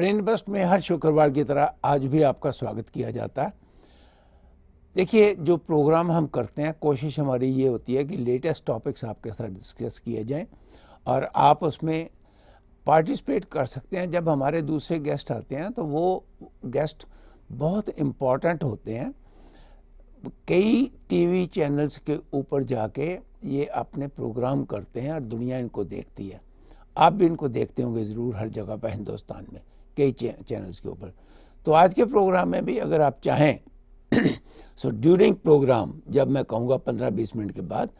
Brain bast में हर शुक्रवार की तरह आज भी आपका स्वागत किया जाता है। देखिए, जो प्रोग्राम हम करते हैं, कोशिश हमारी ये होती है कि लेटेस्ट टॉपिक्स आपके साथ डिस्कस किए जाएँ और आप उसमें पार्टिसिपेट कर सकते हैं। जब हमारे दूसरे गेस्ट आते हैं तो वो गेस्ट बहुत इंपॉर्टेंट होते हैं। कई टीवी चैनल्स के ऊपर जाके ये अपने प्रोग्राम करते हैं और दुनिया इनको देखती है। आप भी इनको देखते होंगे ज़रूर हर जगह पर हिंदुस्तान में। कई चैनल्स के ऊपर। तो आज के प्रोग्राम में भी अगर आप चाहें सो ड्यूरिंग प्रोग्राम जब मैं कहूँगा पंद्रह बीस मिनट के बाद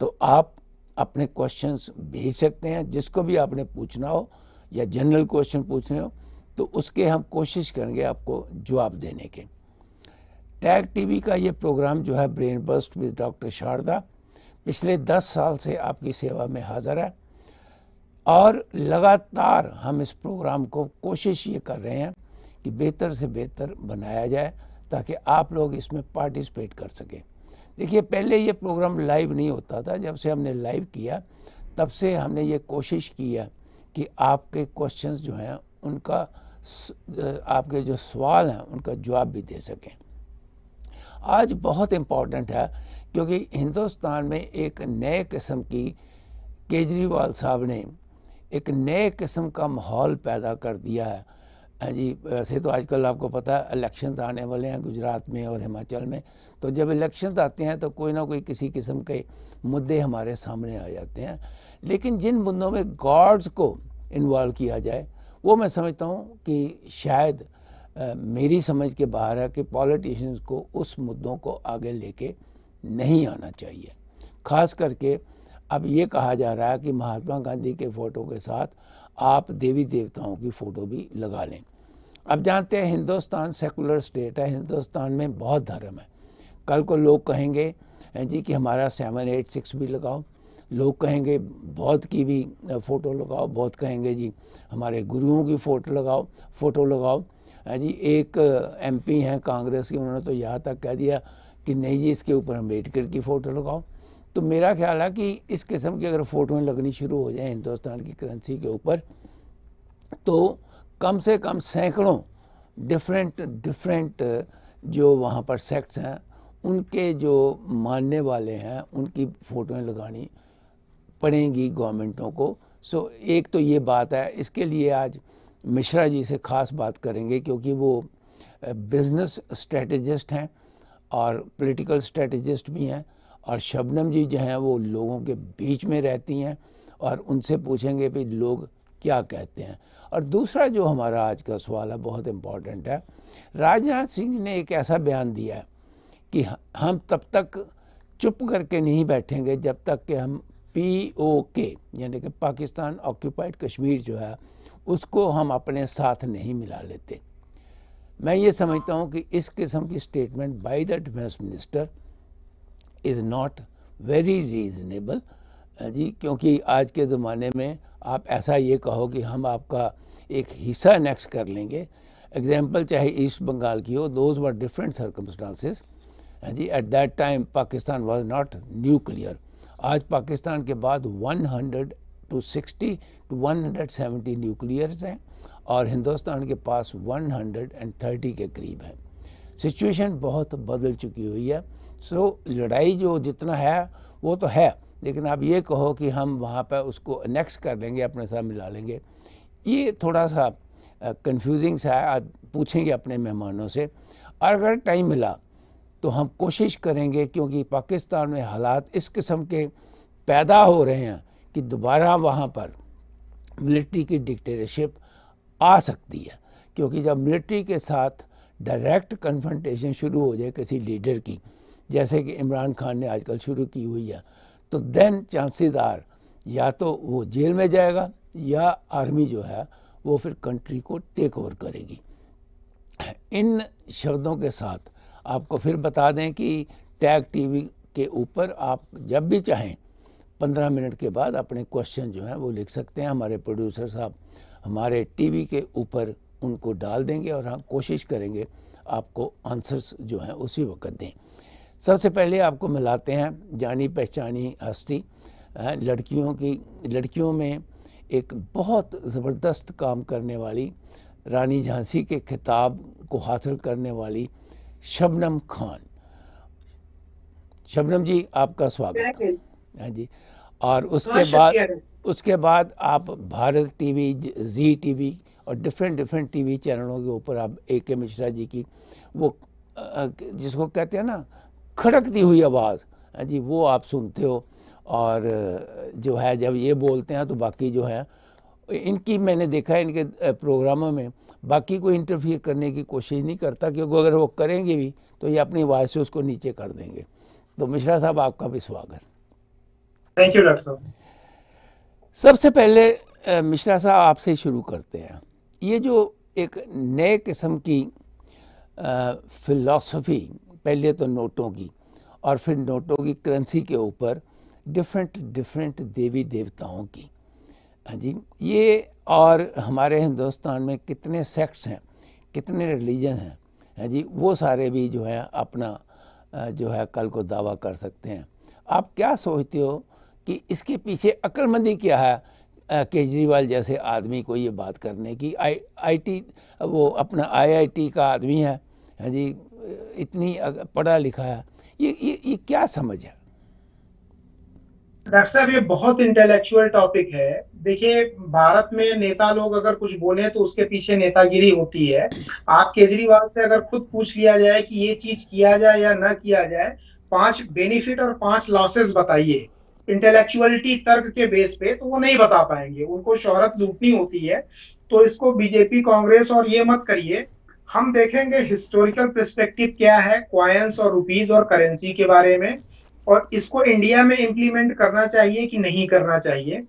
तो आप अपने क्वेश्चंस भेज सकते हैं, जिसको भी आपने पूछना हो या जनरल क्वेश्चन पूछने हो तो उसके हम कोशिश करेंगे आपको जवाब देने के। टैग टीवी का ये प्रोग्राम जो है brain bust with doctor Sharda, पिछले दस साल से आपकी सेवा में हाजिर है। और लगातार हम इस प्रोग्राम को कोशिश ये कर रहे हैं कि बेहतर से बेहतर बनाया जाए ताकि आप लोग इसमें पार्टिसिपेट कर सकें। देखिए, पहले ये प्रोग्राम लाइव नहीं होता था। जब से हमने लाइव किया, तब से हमने ये कोशिश किया कि आपके क्वेश्चंस जो हैं, उनका आपके जो सवाल हैं, उनका जवाब भी दे सकें। आज बहुत इंपॉर्टेंट है, क्योंकि हिंदुस्तान में एक नए किस्म की केजरीवाल साहब ने एक नए किस्म का माहौल पैदा कर दिया है। हाँ जी वैसे तो आजकल आपको पता है इलेक्शन आने वाले हैं गुजरात में और हिमाचल में। तो जब इलेक्शन आते हैं तो कोई ना कोई किसी किस्म के मुद्दे हमारे सामने आ जाते हैं। लेकिन जिन मुद्दों में गॉड्स को इन्वॉल्व किया जाए वो मैं समझता हूँ कि शायद आ, मेरी समझ के बाहर है कि पॉलिटिशियंस को उस मुद्दों को आगे लेके नहीं आना चाहिए। ख़ास करके अब ये कहा जा रहा है कि महात्मा गांधी के फ़ोटो के साथ आप देवी देवताओं की फ़ोटो भी लगा लें। अब जानते हैं हिंदुस्तान सेकुलर स्टेट है, हिंदुस्तान में बहुत धर्म है। कल को लोग कहेंगे जी कि हमारा सेवन एट सिक्स भी लगाओ। लोग कहेंगे, बौद्ध की भी फ़ोटो लगाओ। बौद्ध कहेंगे, जी, हमारे गुरुओं की फ़ोटो लगाओ फ़ोटो लगाओ। जी, एक एमपी हैं कांग्रेस के, उन्होंने तो यहाँ तक कह दिया कि नहीं जी, इसके ऊपर अंबेडकर की फ़ोटो लगाओ। तो मेरा ख्याल है कि इस किस्म की अगर फ़ोटोएँ लगनी शुरू हो जाए हिंदुस्तान की करेंसी के ऊपर तो कम से कम सैकड़ों डिफरेंट डिफरेंट जो वहाँ पर सेक्ट्स हैं, उनके जो मानने वाले हैं, उनकी फ़ोटोएँ लगानी पड़ेंगी गवर्नमेंटों को। सो एक तो ये बात है, इसके लिए आज मिश्रा जी से ख़ास बात करेंगे क्योंकि वो बिज़नेस स्ट्रेटजिस्ट हैं और पॉलिटिकल स्ट्रेटजिस्ट भी हैं। और शबनम जी जो हैं वो लोगों के बीच में रहती हैं और उनसे पूछेंगे भी लोग क्या कहते हैं। और दूसरा जो हमारा आज का सवाल है, बहुत इंपॉर्टेंट है। राजनाथ सिंह ने एक ऐसा बयान दिया है कि हम तब तक चुप करके नहीं बैठेंगे जब तक कि हम पी ओ के यानी कि पाकिस्तान ऑक्यूपाइड कश्मीर जो है, उसको हम अपने साथ नहीं मिला लेते। मैं ये समझता हूँ कि इस किस्म की statement by the defence minister is not very reasonable ji, क्योंकि आज के ज़माने में आप ऐसा ये कहो कि हम आपका एक हिस्सा नेक्स्ट कर लेंगे। एग्ज़ाम्पल चाहे ईस्ट बंगाल की हो those were different circumstances ji at that time Pakistan was not nuclear आज पाकिस्तान के बाद 100 टू 60 टू 170 न्यूक्लियर्स हैं और हिंदुस्तान के पास 130 के करीब है। सिचुएशन बहुत बदल चुकी हुई है। सो लड़ाई जो जितना है, वो तो है। लेकिन आप ये कहो कि हम वहाँ पर उसको नेक्स्ट कर लेंगे अपने साथ मिला लेंगे। ये थोड़ा सा कंफ्यूजिंग सा है। आप पूछेंगे अपने मेहमानों से। और अगर टाइम मिला तो हम कोशिश करेंगे क्योंकि पाकिस्तान में हालात इस किस्म के पैदा हो रहे हैं कि दोबारा वहाँ पर मिलिट्री की डिक्टेटरशिप आ सकती है। क्योंकि जब मिलिट्री के साथ डायरेक्ट कन्फ्रंटेशन शुरू हो जाए किसी लीडर की जैसे कि इमरान खान ने आजकल शुरू की हुई है तो देन चांसीदार या तो वो जेल में जाएगा या आर्मी जो है वो फिर कंट्री को टेक ओवर करेगी। इन शब्दों के साथ आपको फिर बता दें कि टैग टीवी के ऊपर आप जब भी चाहें, पंद्रह मिनट के बाद अपने क्वेश्चन जो हैं वो लिख सकते हैं। हमारे प्रोड्यूसर साहब हमारे टीवी के ऊपर उनको डाल देंगे और हम कोशिश करेंगे आपको आंसर्स जो हैं उसी वक्त दें। सबसे पहले आपको मिलाते हैं जानी पहचानी हस्ती। लड़कियों की लड़कियों में एक बहुत ज़बरदस्त काम करने वाली रानी झांसी के खिताब को हासिल करने वाली शबनम खान। शबनम जी आपका स्वागत है। हाँ जी और उसके बाद उसके बाद आप भारत टीवी जी टीवी और डिफरेंट डिफरेंट टीवी चैनलों के ऊपर आप ए के मिश्रा जी की वो जिसको कहते हैं ना खड़कती हुई आवाज़। हाँ जी वो आप सुनते हो और जो है जब ये बोलते हैं तो बाकी जो है इनकी मैंने देखा है इनके प्रोग्रामों में बाकी कोई इंटरफियर करने की कोशिश नहीं करता क्योंकि अगर वो करेंगे भी तो ये अपनी आवाज़ से उसको नीचे कर देंगे। तो मिश्रा साहब आपका भी स्वागत। थैंक यू डॉक्टर साहब। सबसे पहले मिश्रा साहब आपसे शुरू करते हैं। ये जो एक नए किस्म की फ़िलासफ़ी पहले तो नोटों की और फिर नोटों की करेंसी के ऊपर डिफरेंट डिफरेंट देवी देवताओं की। हाँ जी, ये और हमारे हिंदुस्तान में कितने सेक्ट्स हैं, कितने रिलीजन हैं हाँ जी, वो सारे भी जो है अपना जो है कल को दावा कर सकते हैं। आप क्या सोचते हो कि इसके पीछे अक्लमंदी क्या है केजरीवाल जैसे आदमी को ये बात करने की? आई आईटी वो अपना आईआईटी का आदमी है हाँ जी इतनी पढ़ा लिखा ये ये ये क्या समझ है? डॉक्टर साहब, ये बहुत इंटेलेक्चुअल टॉपिक है। देखिए, भारत में नेता लोग अगर कुछ बोले तो उसके पीछे नेतागिरी होती है। आप केजरीवाल से अगर खुद पूछ लिया जाए कि ये चीज़ किया जाए या ना किया जाए, पाँच बेनिफिट और पाँच लॉसेस बताइए। इंटेलेक्चुअलिटी तर्क के बेस पे तो वो नहीं बता पाएँगे। उनको शोहरत लूटनी होती है। तो इसको बीजेपी, कांग्रेस और ये मत करिए हम देखेंगे हिस्टोरिकल परस्पेक्टिव क्या है क्वाइंस और रुपीज़ और करेंसी के बारे में और इसको इंडिया में इम्प्लीमेंट करना चाहिए कि नहीं करना चाहिए।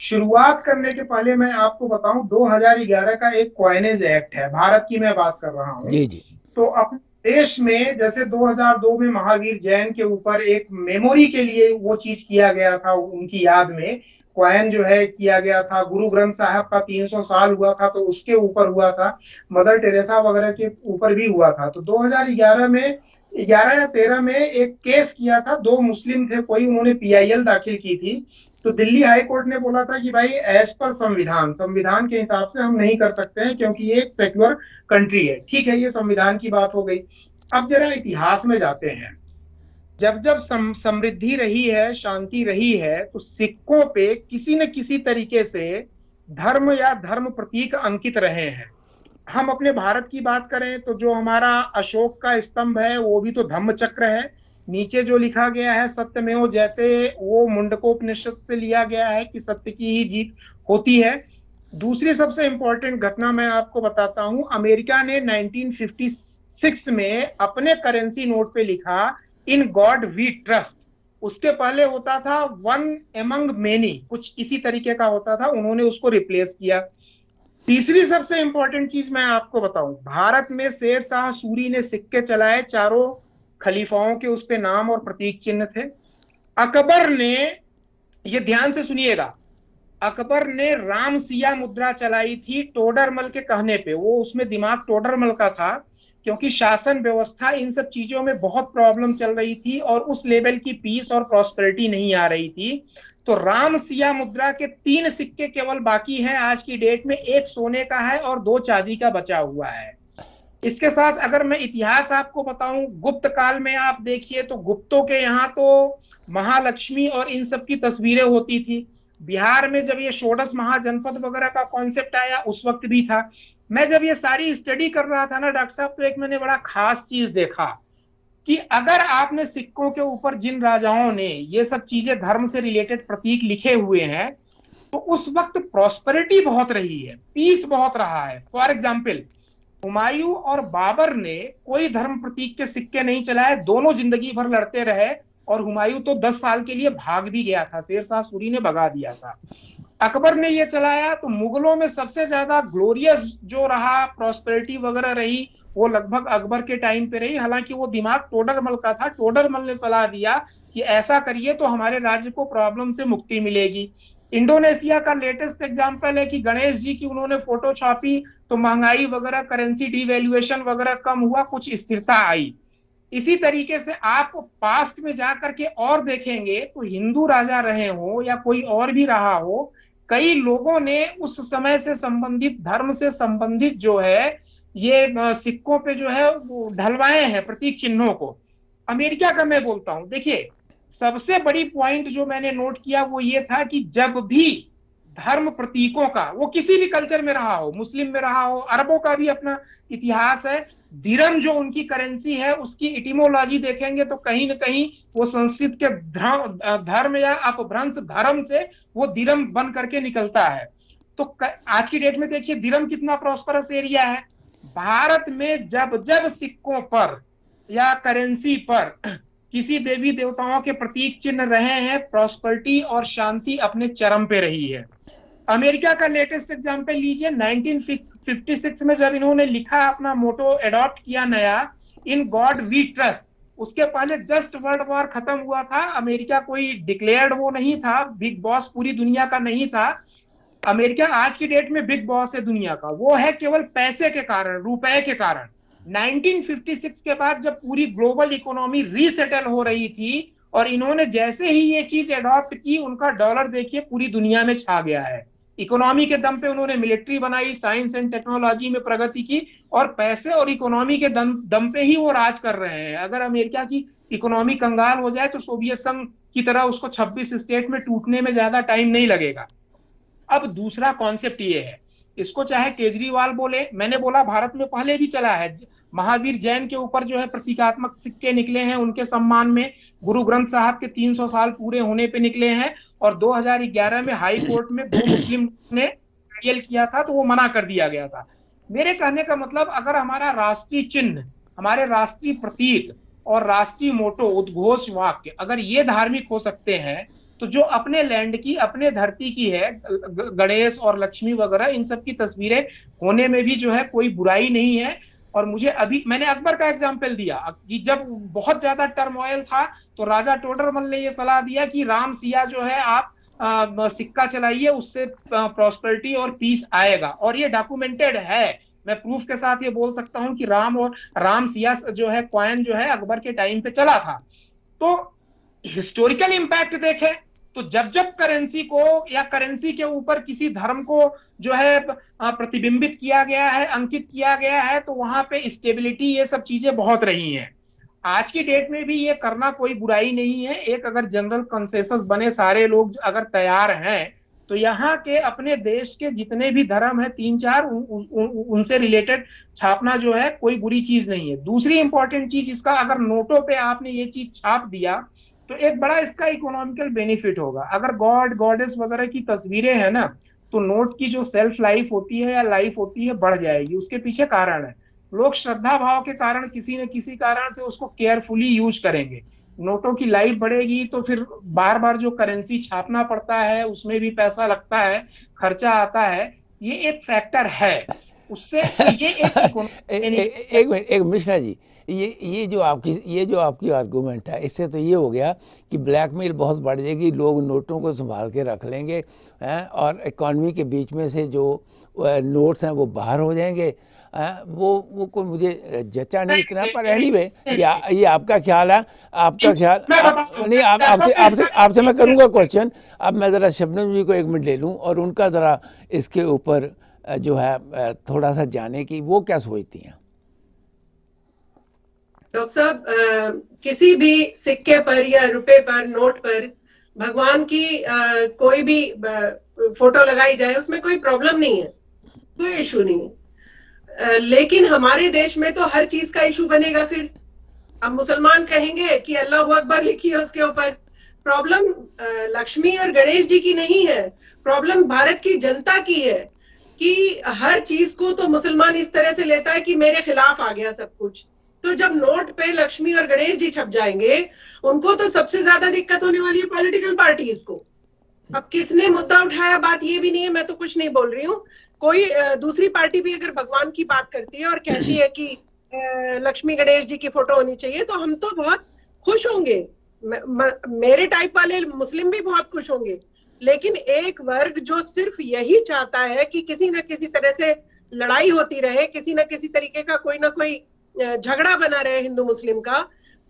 शुरुआत करने के पहले मैं आपको बताऊँ 2011 का एक क्वाइनेज एक्ट है। भारत की मैं बात कर रहा हूँ। जी जी। तो अपने देश में जैसे 2002 में महावीर जैन के ऊपर एक मेमोरी के लिए वो चीज़ किया गया था उनकी याद में क्वाइन जो है किया गया था, गुरु ग्रंथ साहब का 300 साल हुआ था तो उसके ऊपर हुआ था। मदर टेरेसा वगैरह के ऊपर भी हुआ था। तो 2011 में, ग्यारह या तेरह में एक केस किया था। दो मुस्लिम थे, कोई उन्होंने पीआईएल दाखिल की थी। तो दिल्ली हाई कोर्ट ने बोला था कि भाई एज पर संविधान संविधान के हिसाब से हम नहीं कर सकते हैं, क्योंकि ये एक सेक्युलर कंट्री है। ठीक है, ये संविधान की बात हो गई। अब जरा इतिहास में जाते हैं। जब जब समृद्धि रही है, शांति रही है तो सिक्कों पे किसी न किसी तरीके से धर्म या धर्म प्रतीक अंकित रहे हैं। हम अपने भारत की बात करें तो जो हमारा अशोक का स्तंभ है, वो भी तो धम्म चक्र है। नीचे जो लिखा गया है, सत्यमेव जयते, वो मुंडकोपनिषद से लिया गया है कि सत्य की ही जीत होती है। दूसरी सबसे इंपॉर्टेंट घटना मैं आपको बताता हूँ, अमेरिका ने 1956 में अपने करेंसी नोट पे लिखा इन गॉड वी ट्रस्ट, उसके पहले होता था वन एमंग मेनी, कुछ इसी तरीके का होता था, उन्होंने उसको रिप्लेस किया। तीसरी सबसे इंपॉर्टेंट चीज़ मैं आपको बताऊँ, भारत में शेर शाह सूरी ने सिक्के चलाए, चारों खलीफाओं के उस पे नाम और प्रतीक चिन्ह थे। अकबर ने, ये ध्यान से सुनिएगा, अकबर ने राम सिया मुद्रा चलाई थी टोडरमल के कहने पे, वो उसमें दिमाग टोडरमल का था क्योंकि शासन व्यवस्था इन सब चीज़ों में बहुत प्रॉब्लम चल रही थी और उस लेवल की पीस और प्रॉस्पेरिटी नहीं आ रही थी। तो राम सिया मुद्रा के तीन सिक्के केवल बाकी हैं। आज की डेट में एक सोने का है और दो चांदी का बचा हुआ है। इसके साथ अगर मैं इतिहास आपको बताऊँ, गुप्त काल में आप देखिए तो गुप्तों के यहाँ तो महालक्ष्मी और इन सब की तस्वीरें होती थी। बिहार में जब ये षोडश महाजनपद वगैरह का कॉन्सेप्ट आया, उस वक्त भी था। मैं जब ये सारी स्टडी कर रहा था ना डॉक्टर साहब तो एक मैंने बड़ा खास चीज़ देखा कि अगर आपने सिक्कों के ऊपर जिन राजाओं ने ये सब चीज़ें धर्म से रिलेटेड प्रतीक लिखे हुए हैं तो उस वक्त प्रॉस्पेरिटी बहुत रही है पीस बहुत रहा है। फॉर एग्ज़ाम्पल हुमायूं और बाबर ने कोई धर्म प्रतीक के सिक्के नहीं चलाए, दोनों ज़िंदगी भर लड़ते रहे और हुमायूं तो दस साल के लिए भाग भी गया था, शेर शाह सूरी ने भगा दिया था। अकबर ने ये चलाया तो मुगलों में सबसे ज़्यादा ग्लोरियस जो रहा प्रॉस्पेरिटी वगैरह रही, वो लगभग अकबर के टाइम पे रही। हालाँकि वो दिमाग टोडरमल का था। टोडरमल ने सलाह दिया कि ऐसा करिए तो हमारे राज्य को प्रॉब्लम से मुक्ति मिलेगी। इंडोनेशिया का लेटेस्ट एग्ज़ाम्पल है कि गणेश जी की उन्होंने फ़ोटो छापी तो महँगाई वगैरह करेंसी डिवेल्युएशन वगैरह कम हुआ, कुछ स्थिरता आई। इसी तरीके से आप पास्ट में जाकर के और देखेंगे तो हिंदू राजा रहे हो या कोई और भी रहा हो कई लोगों ने उस समय से संबंधित, धर्म से संबंधित जो है, ये सिक्कों पे जो है ढलवाए हैं प्रतीक चिन्हों को। अमेरिका का मैं बोलता हूँ? देखिए, सबसे बड़ी पॉइंट जो मैंने नोट किया वो ये था कि जब भी धर्म प्रतीकों का, वो किसी भी कल्चर में रहा हो, मुस्लिम में रहा हो, अरबों का भी अपना इतिहास है दिरम जो उनकी करेंसी है, उसकी इटिमोलॉजी देखेंगे तो कहीं ना कहीं वो संस्कृत के धर्म या अपभ्रंश धर्म से वो दिरम बन करके निकलता है। तो आज की डेट में देखिए, दिरम कितना प्रॉस्परस एरिया है। भारत में जब जब सिक्कों पर या करेंसी पर किसी देवी देवताओं के प्रतीक चिन्ह रहे हैं प्रॉस्पर्टी और शांति अपने चरम पे रही है। अमेरिका का लेटेस्ट एग्ज़ाम्पल लीजिए 1956 में जब इन्होंने लिखा अपना मोटो एडॉप्ट किया नया इन गॉड वी ट्रस्ट उसके पहले जस्ट वर्ल्ड वॉर खत्म हुआ था, अमेरिका कोई डिक्लेयर्ड वो नहीं था बिग बॉस पूरी दुनिया का नहीं था, अमेरिका आज की डेट में बिग बॉस है दुनिया का, वो है केवल पैसे के कारण, रुपए के कारण। 1956 के बाद जब पूरी ग्लोबल इकोनॉमी रीसेटल हो रही थी, और इन्होंने जैसे ही ये चीज़ एडॉप्ट की, उनका डॉलर देखिए पूरी दुनिया में छा गया है। इकोनॉमी के दम पे उन्होंने मिलिट्री बनाई, साइंस एंड टेक्नोलॉजी में प्रगति की, और पैसे और इकोनॉमी के दम दम पे ही वो राज कर रहे हैं। अगर अमेरिका की इकोनॉमी कंगाल हो जाए तो सोवियत संघ की तरह उसको 26 स्टेट में टूटने में ज़्यादा टाइम नहीं लगेगा। अब दूसरा कॉन्सेप्ट ये है। इसको चाहे केजरीवाल बोले, मैंने बोला भारत में पहले भी चला है। महावीर जैन के ऊपर जो है प्रतीकात्मक सिक्के निकले हैं, उनके सम्मान में गुरु ग्रंथ साहब के 300 साल पूरे होने पे निकले हैं। और 2011 में हाई कोर्ट में दो मुस्लिम ने ट्रायल किया था तो वो मना कर दिया गया था। मेरे कहने का मतलब अगर हमारा राष्ट्रीय चिन्ह हमारे राष्ट्रीय प्रतीक और राष्ट्रीय मोटो उद्घोष वाक्य अगर ये धार्मिक हो सकते हैं तो जो अपने लैंड की अपने धरती की है गणेश और लक्ष्मी वगैरह इन सब की तस्वीरें होने में भी जो है कोई बुराई नहीं है। और मुझे अभी मैंने अकबर का एग्ज़ाम्पल दिया कि जब बहुत ज़्यादा टर्मोइल था तो राजा टोडरमल ने यह सलाह दिया कि राम सिया जो है आप आ, सिक्का चलाइए उससे प्रॉस्पेरिटी और पीस आएगा। और ये डॉक्यूमेंटेड है। मैं प्रूफ के साथ ये बोल सकता हूँ कि राम और राम सिया जो है क्वाइन जो है अकबर के टाइम पे चला था। तो हिस्टोरिकल इंपैक्ट देखें तो जब जब करेंसी को या करेंसी के ऊपर किसी धर्म को जो है प्रतिबिंबित किया गया है अंकित किया गया है तो वहाँ पे स्टेबिलिटी ये सब चीज़ें बहुत रही हैं। आज की डेट में भी ये करना कोई बुराई नहीं है। एक अगर जनरल कंसेंसस बने सारे लोग अगर तैयार हैं तो यहाँ के अपने देश के जितने भी धर्म है तीन चार उन, उन, उनसे रिलेटेड छापना जो है कोई बुरी चीज़ नहीं है। दूसरी इंपॉर्टेंट चीज़ इसका अगर नोटों पे आपने ये चीज़ छाप दिया तो एक बड़ा इसका इकोनॉमिकल बेनिफिट होगा। अगर गॉड गॉडेस वगैरह की तस्वीरें हैं ना तो नोट की जो सेल्फ लाइफ होती है या लाइफ होती है बढ़ जाएगी। उसके पीछे कारण है। लोग श्रद्धा भाव के कारण किसी न किसी कारण से उसको केयरफुली यूज़ करेंगे। नोटों की लाइफ बढ़ेगी तो फिर बार बार जो करेंसी छापना पड़ता है उसमें भी पैसा लगता है खर्चा आता है ये एक फैक्टर है। उससे ये एक एक एक मिश्रा जी। ये ये जो आपकी ये जो आपकी आर्गूमेंट है इससे तो ये हो गया कि ब्लैकमेल बहुत बढ़ जाएगी लोग नोटों को संभाल के रख लेंगे हैं और इकॉनमी के बीच में से जो नोट्स हैं वो बाहर हो जाएँगे। आ, वो वो कोई मुझे जचा नहीं इतना पर एनी वे या ये आपका ख्याल है आपका ख्याल नहीं आप आपसे आपसे आपसे मैं करूँगा क्वेश्चन अब मैं ज़रा शबनम जी को एक मिनट ले लूँ और उनका ज़रा इसके ऊपर जो है थोड़ा सा जाने की वो क्या सोचती हैं? डॉक्टर साहब किसी भी सिक्के पर या रुपए पर नोट पर भगवान की आ, कोई भी आ, फ़ोटो लगाई जाए उसमें कोई प्रॉब्लम नहीं है कोई इशू नहीं है। आ, लेकिन हमारे देश में तो हर चीज़ का इशू बनेगा फिर। हम मुसलमान कहेंगे कि अल्लाह अकबर लिखी है उसके ऊपर। प्रॉब्लम लक्ष्मी और गणेश जी की नहीं है। प्रॉब्लम भारत की जनता की है कि हर चीज़ को तो मुसलमान इस तरह से लेता है कि मेरे खिलाफ आ गया सब कुछ। तो जब नोट पे लक्ष्मी और गणेश जी छप जाएँगे, उनको तो सबसे ज़्यादा दिक्कत होने वाली है पॉलिटिकल पार्टीज़ को। अब किसने मुद्दा उठाया? बात ये भी नहीं है, मैं तो कुछ नहीं बोल रही हूँ। कोई दूसरी पार्टी भी अगर भगवान की बात करती है और कहती है कि लक्ष्मी गणेश जी की फ़ोटो होनी चाहिए तो हम तो बहुत खुश होंगे। मेरे टाइप वाले मुस्लिम भी बहुत खुश होंगे। लेकिन एक वर्ग जो सिर्फ़ यही चाहता है कि किसी ना किसी तरह से लड़ाई होती रहे, किसी ना किसी तरीके का कोई ना कोई झगड़ा बना रहे हिंदू मुस्लिम का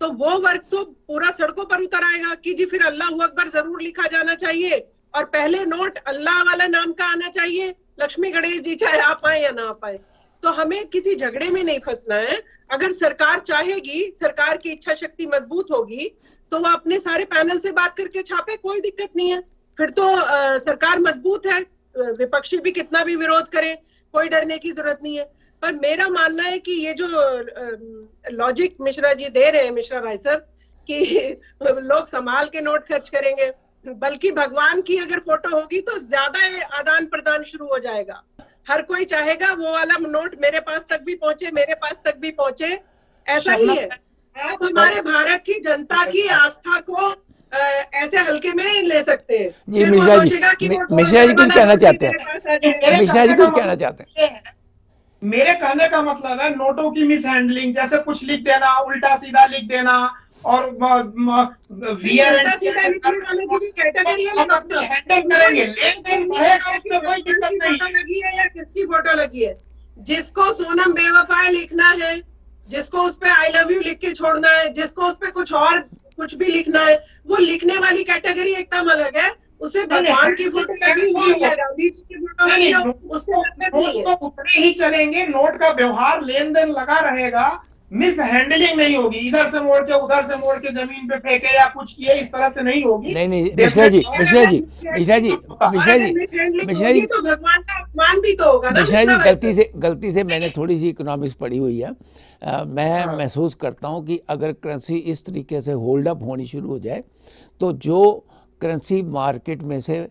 तो वो वर्ग तो पूरा सड़कों पर उतर आएगा कि जी फिर अल्लाह अकबर ज़रूर लिखा जाना चाहिए और पहले नोट अल्लाह वाला नाम का आना चाहिए लक्ष्मी गणेश जी चाहे आ पाए या ना आ पाए तो हमें किसी झगड़े में नहीं फंसना है। अगर सरकार चाहेगी सरकार की इच्छा शक्ति मज़बूत होगी तो वो अपने सारे पैनल से बात करके छापे कोई दिक्कत नहीं है। फिर तो आ, सरकार मज़बूत है विपक्षी भी कितना भी विरोध करे कोई डरने की ज़रूरत नहीं है। पर मेरा मानना है कि ये जो लॉजिक मिश्रा जी दे रहे हैं मिश्रा भाई साहब कि लोग संभाल के नोट खर्च करेंगे बल्कि भगवान की अगर फ़ोटो होगी तो ज़्यादा आदान प्रदान शुरू हो जाएगा। हर कोई चाहेगा वो वाला नोट मेरे पास तक भी पहुँचे मेरे पास तक भी पहुँचे। ऐसा ही है। आप हमारे भारत की जनता की आस्था को ऐसे हल्के में नहीं ले सकते। जी मिश्रा जी मिश्रा जी कुछ कहना चाहते हैं। मिश्रा जी कुछ कहना चाहते हैं। मेरे कहने का मतलब है नोटों की मिस हैंडलिंग जैसे कुछ लिख देना उल्टा सीधा लिख देना और वियर हैंडल करेंगे। लेकिन कोई दिक्कत नहीं। लगी है या किसकी फ़ोटो लगी है? जिसको सोनम बेवफाए लिखना है जिसको उस पर आई लव यू लिख के छोड़ना है जिसको उस पर कुछ और कुछ भी लिखना है वो लिखने वाली कैटेगरी एकदम अलग है। उसे भगवान की फ़ोटो लगी हो या गांधी जी की फ़ोटो लगी हो उससे मतलब उतने ही। चलेंगे नोट का व्यवहार लेन देन लगा रहेगा मिस हैंडलिंग नहीं होगी इधर से मोड़ के उधर से मोड़ के ज़मीन पे फेंके या कुछ किए इस तरह से नहीं होगी। नहीं नहीं मिश्रा जी मिश्रा जी मिश्रा जी मिश्रा जी मिश्रा जी। तो भगवान का अपमान भी तो होगा मिश्रा जी गलती से गलती से मैंने थोड़ी सी इकोनॉमिक्स पढ़ी हुई है। आ, मैं हाँ। महसूस करता हूँ कि अगर करेंसी इस तरीके से होल्ड अप होनी शुरू हो जाए तो जो करेंसी मार्केट में से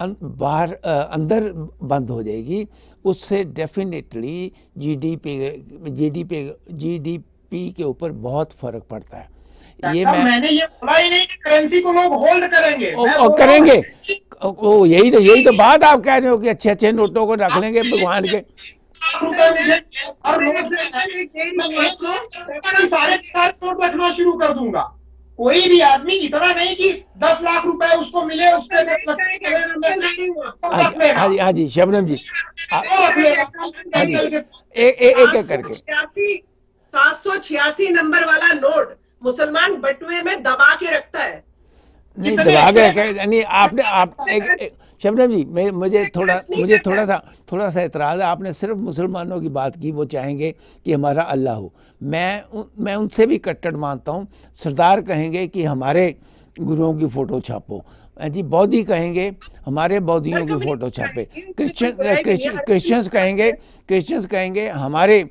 बाहर अंदर बंद हो जाएगी उससे डेफिनेटली जीडीपी जीडीपी जीडीपी के ऊपर बहुत फ़र्क पड़ता है ये मैं मैंने ये बोला ही नहीं कि करेंसी को लोग होल्ड करेंगे ओ, ओ, करेंगे ओ, यही तो यही तो बात आप कह रहे हो कि अच्छे अच्छे नोटों को रख लेंगे भगवान के सारे नोट रखना शुरू कर दूँगा कोई भी आदमी इतना नहीं कि दस लाख रुपए उसको मिले उसके हाँ जी हाँ जी शबनम जी। एक एक करके। सात सौ छियासी नंबर वाला नोट मुसलमान बटुए में दबा के रखता है। नहीं दबा के रखा यानी आपने आप एक, एक शबनम जी मैं मुझे थोड़ा मुझे थोड़ा सा थोड़ा सा एतराज़ है। आपने सिर्फ़ मुसलमानों की बात की वो चाहेंगे कि हमारा अल्लाह हो। मैं उन, मैं उनसे भी कट्टर मानता हूँ। सरदार कहेंगे कि हमारे गुरुओं की फ़ोटो छापो। जी बौद्धी कहेंगे हमारे बौद्धियों की फ़ोटो छापे। क्रिश्चियन क्रिश्चियंस कहेंगे क्रिश्चियंस कहेंगे हमारे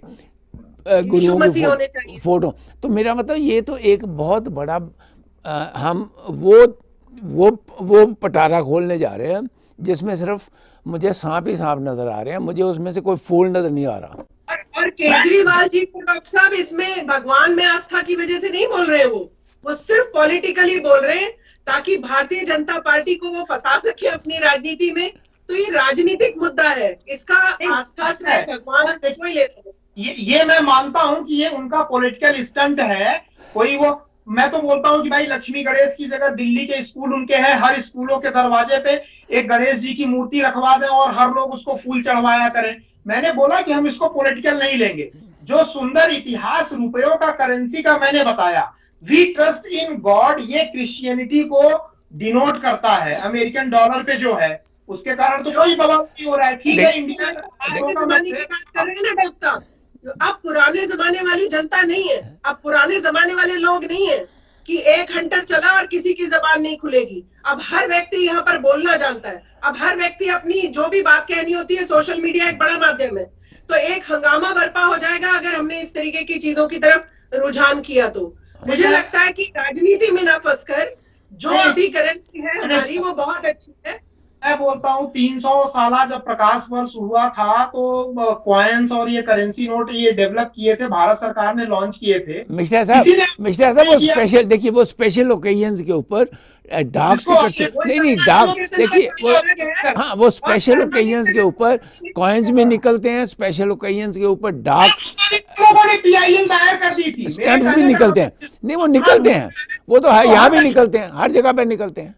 गुरुओं की फ़ोटो। तो मेरा मतलब ये तो एक बहुत बड़ा आ, हम वो वो वो पटारा खोलने जा रहे हैं। जिसमें सिर्फ़ मुझे सांप ही सांप नज़र आ रहे हैं मुझे उसमें से कोई फूल नज़र नहीं आ रहा। और, और केजरीवाल जी को डॉक्टर साहब इसमें भगवान में आस्था की वजह से नहीं बोल रहे वो वो सिर्फ़ पॉलिटिकली बोल रहे हैं ताकि भारतीय जनता पार्टी को वो फंसा सके अपनी राजनीति में। तो ये राजनीतिक मुद्दा है इसका आस्था से भगवान कोई ले ये ये मैं मानता हूँ कि ये उनका पॉलिटिकल स्टंट है। कोई वो मैं तो बोलता हूँ कि भाई लक्ष्मी गणेश की जगह दिल्ली के स्कूल उनके हैं हर स्कूलों के दरवाजे पे एक गणेश जी की मूर्ति रखवा दें और हर लोग उसको फूल चढ़वाया करें मैंने बोला कि हम इसको पॉलिटिकल नहीं लेंगे जो सुंदर इतिहास रुपयों का करेंसी का मैंने बताया वी ट्रस्ट इन गॉड ये क्रिश्चियनिटी को डिनोट करता है अमेरिकन डॉलर पे जो है उसके कारण तो कोई बवाल नहीं हो रहा है ठीक है इंडिया डॉक्टर अब पुराने जमाने वाली जनता नहीं है अब पुराने जमाने वाले लोग नहीं है कि एक हंटर चला और किसी की जबान नहीं खुलेगी। अब हर व्यक्ति यहाँ पर बोलना जानता है। अब हर व्यक्ति अपनी जो भी बात कहनी होती है सोशल मीडिया एक बड़ा माध्यम है। तो एक हंगामा बर्पा हो जाएगा अगर हमने इस तरीके की चीज़ों की तरफ़ रुझान किया तो। मुझे लगता है कि राजनीति में ना फंसकर जो अभी करेंसी है हमारी वो बहुत अच्छी है। मैं बोलता हूँ 300 साल जब प्रकाश वर्ष हुआ था तो क्वाइंस और ये करेंसी नोट ये डेवलप किए थे भारत सरकार ने लॉन्च किए थे। मिश्रा साहब मिश्रा साहब वो स्पेशल देखिए वो स्पेशल ओकेजन के ऊपर डाक नहीं नहीं डाक देखिए वो हाँ वो स्पेशल ओकेजन के ऊपर कॉइन्स में निकलते हैं स्पेशल ओकेजन के ऊपर डाक स्टैंप भी निकलते हैं। नहीं वो निकलते हैं। वो तो यहाँ भी निकलते हैं हर जगह पे निकलते हैं।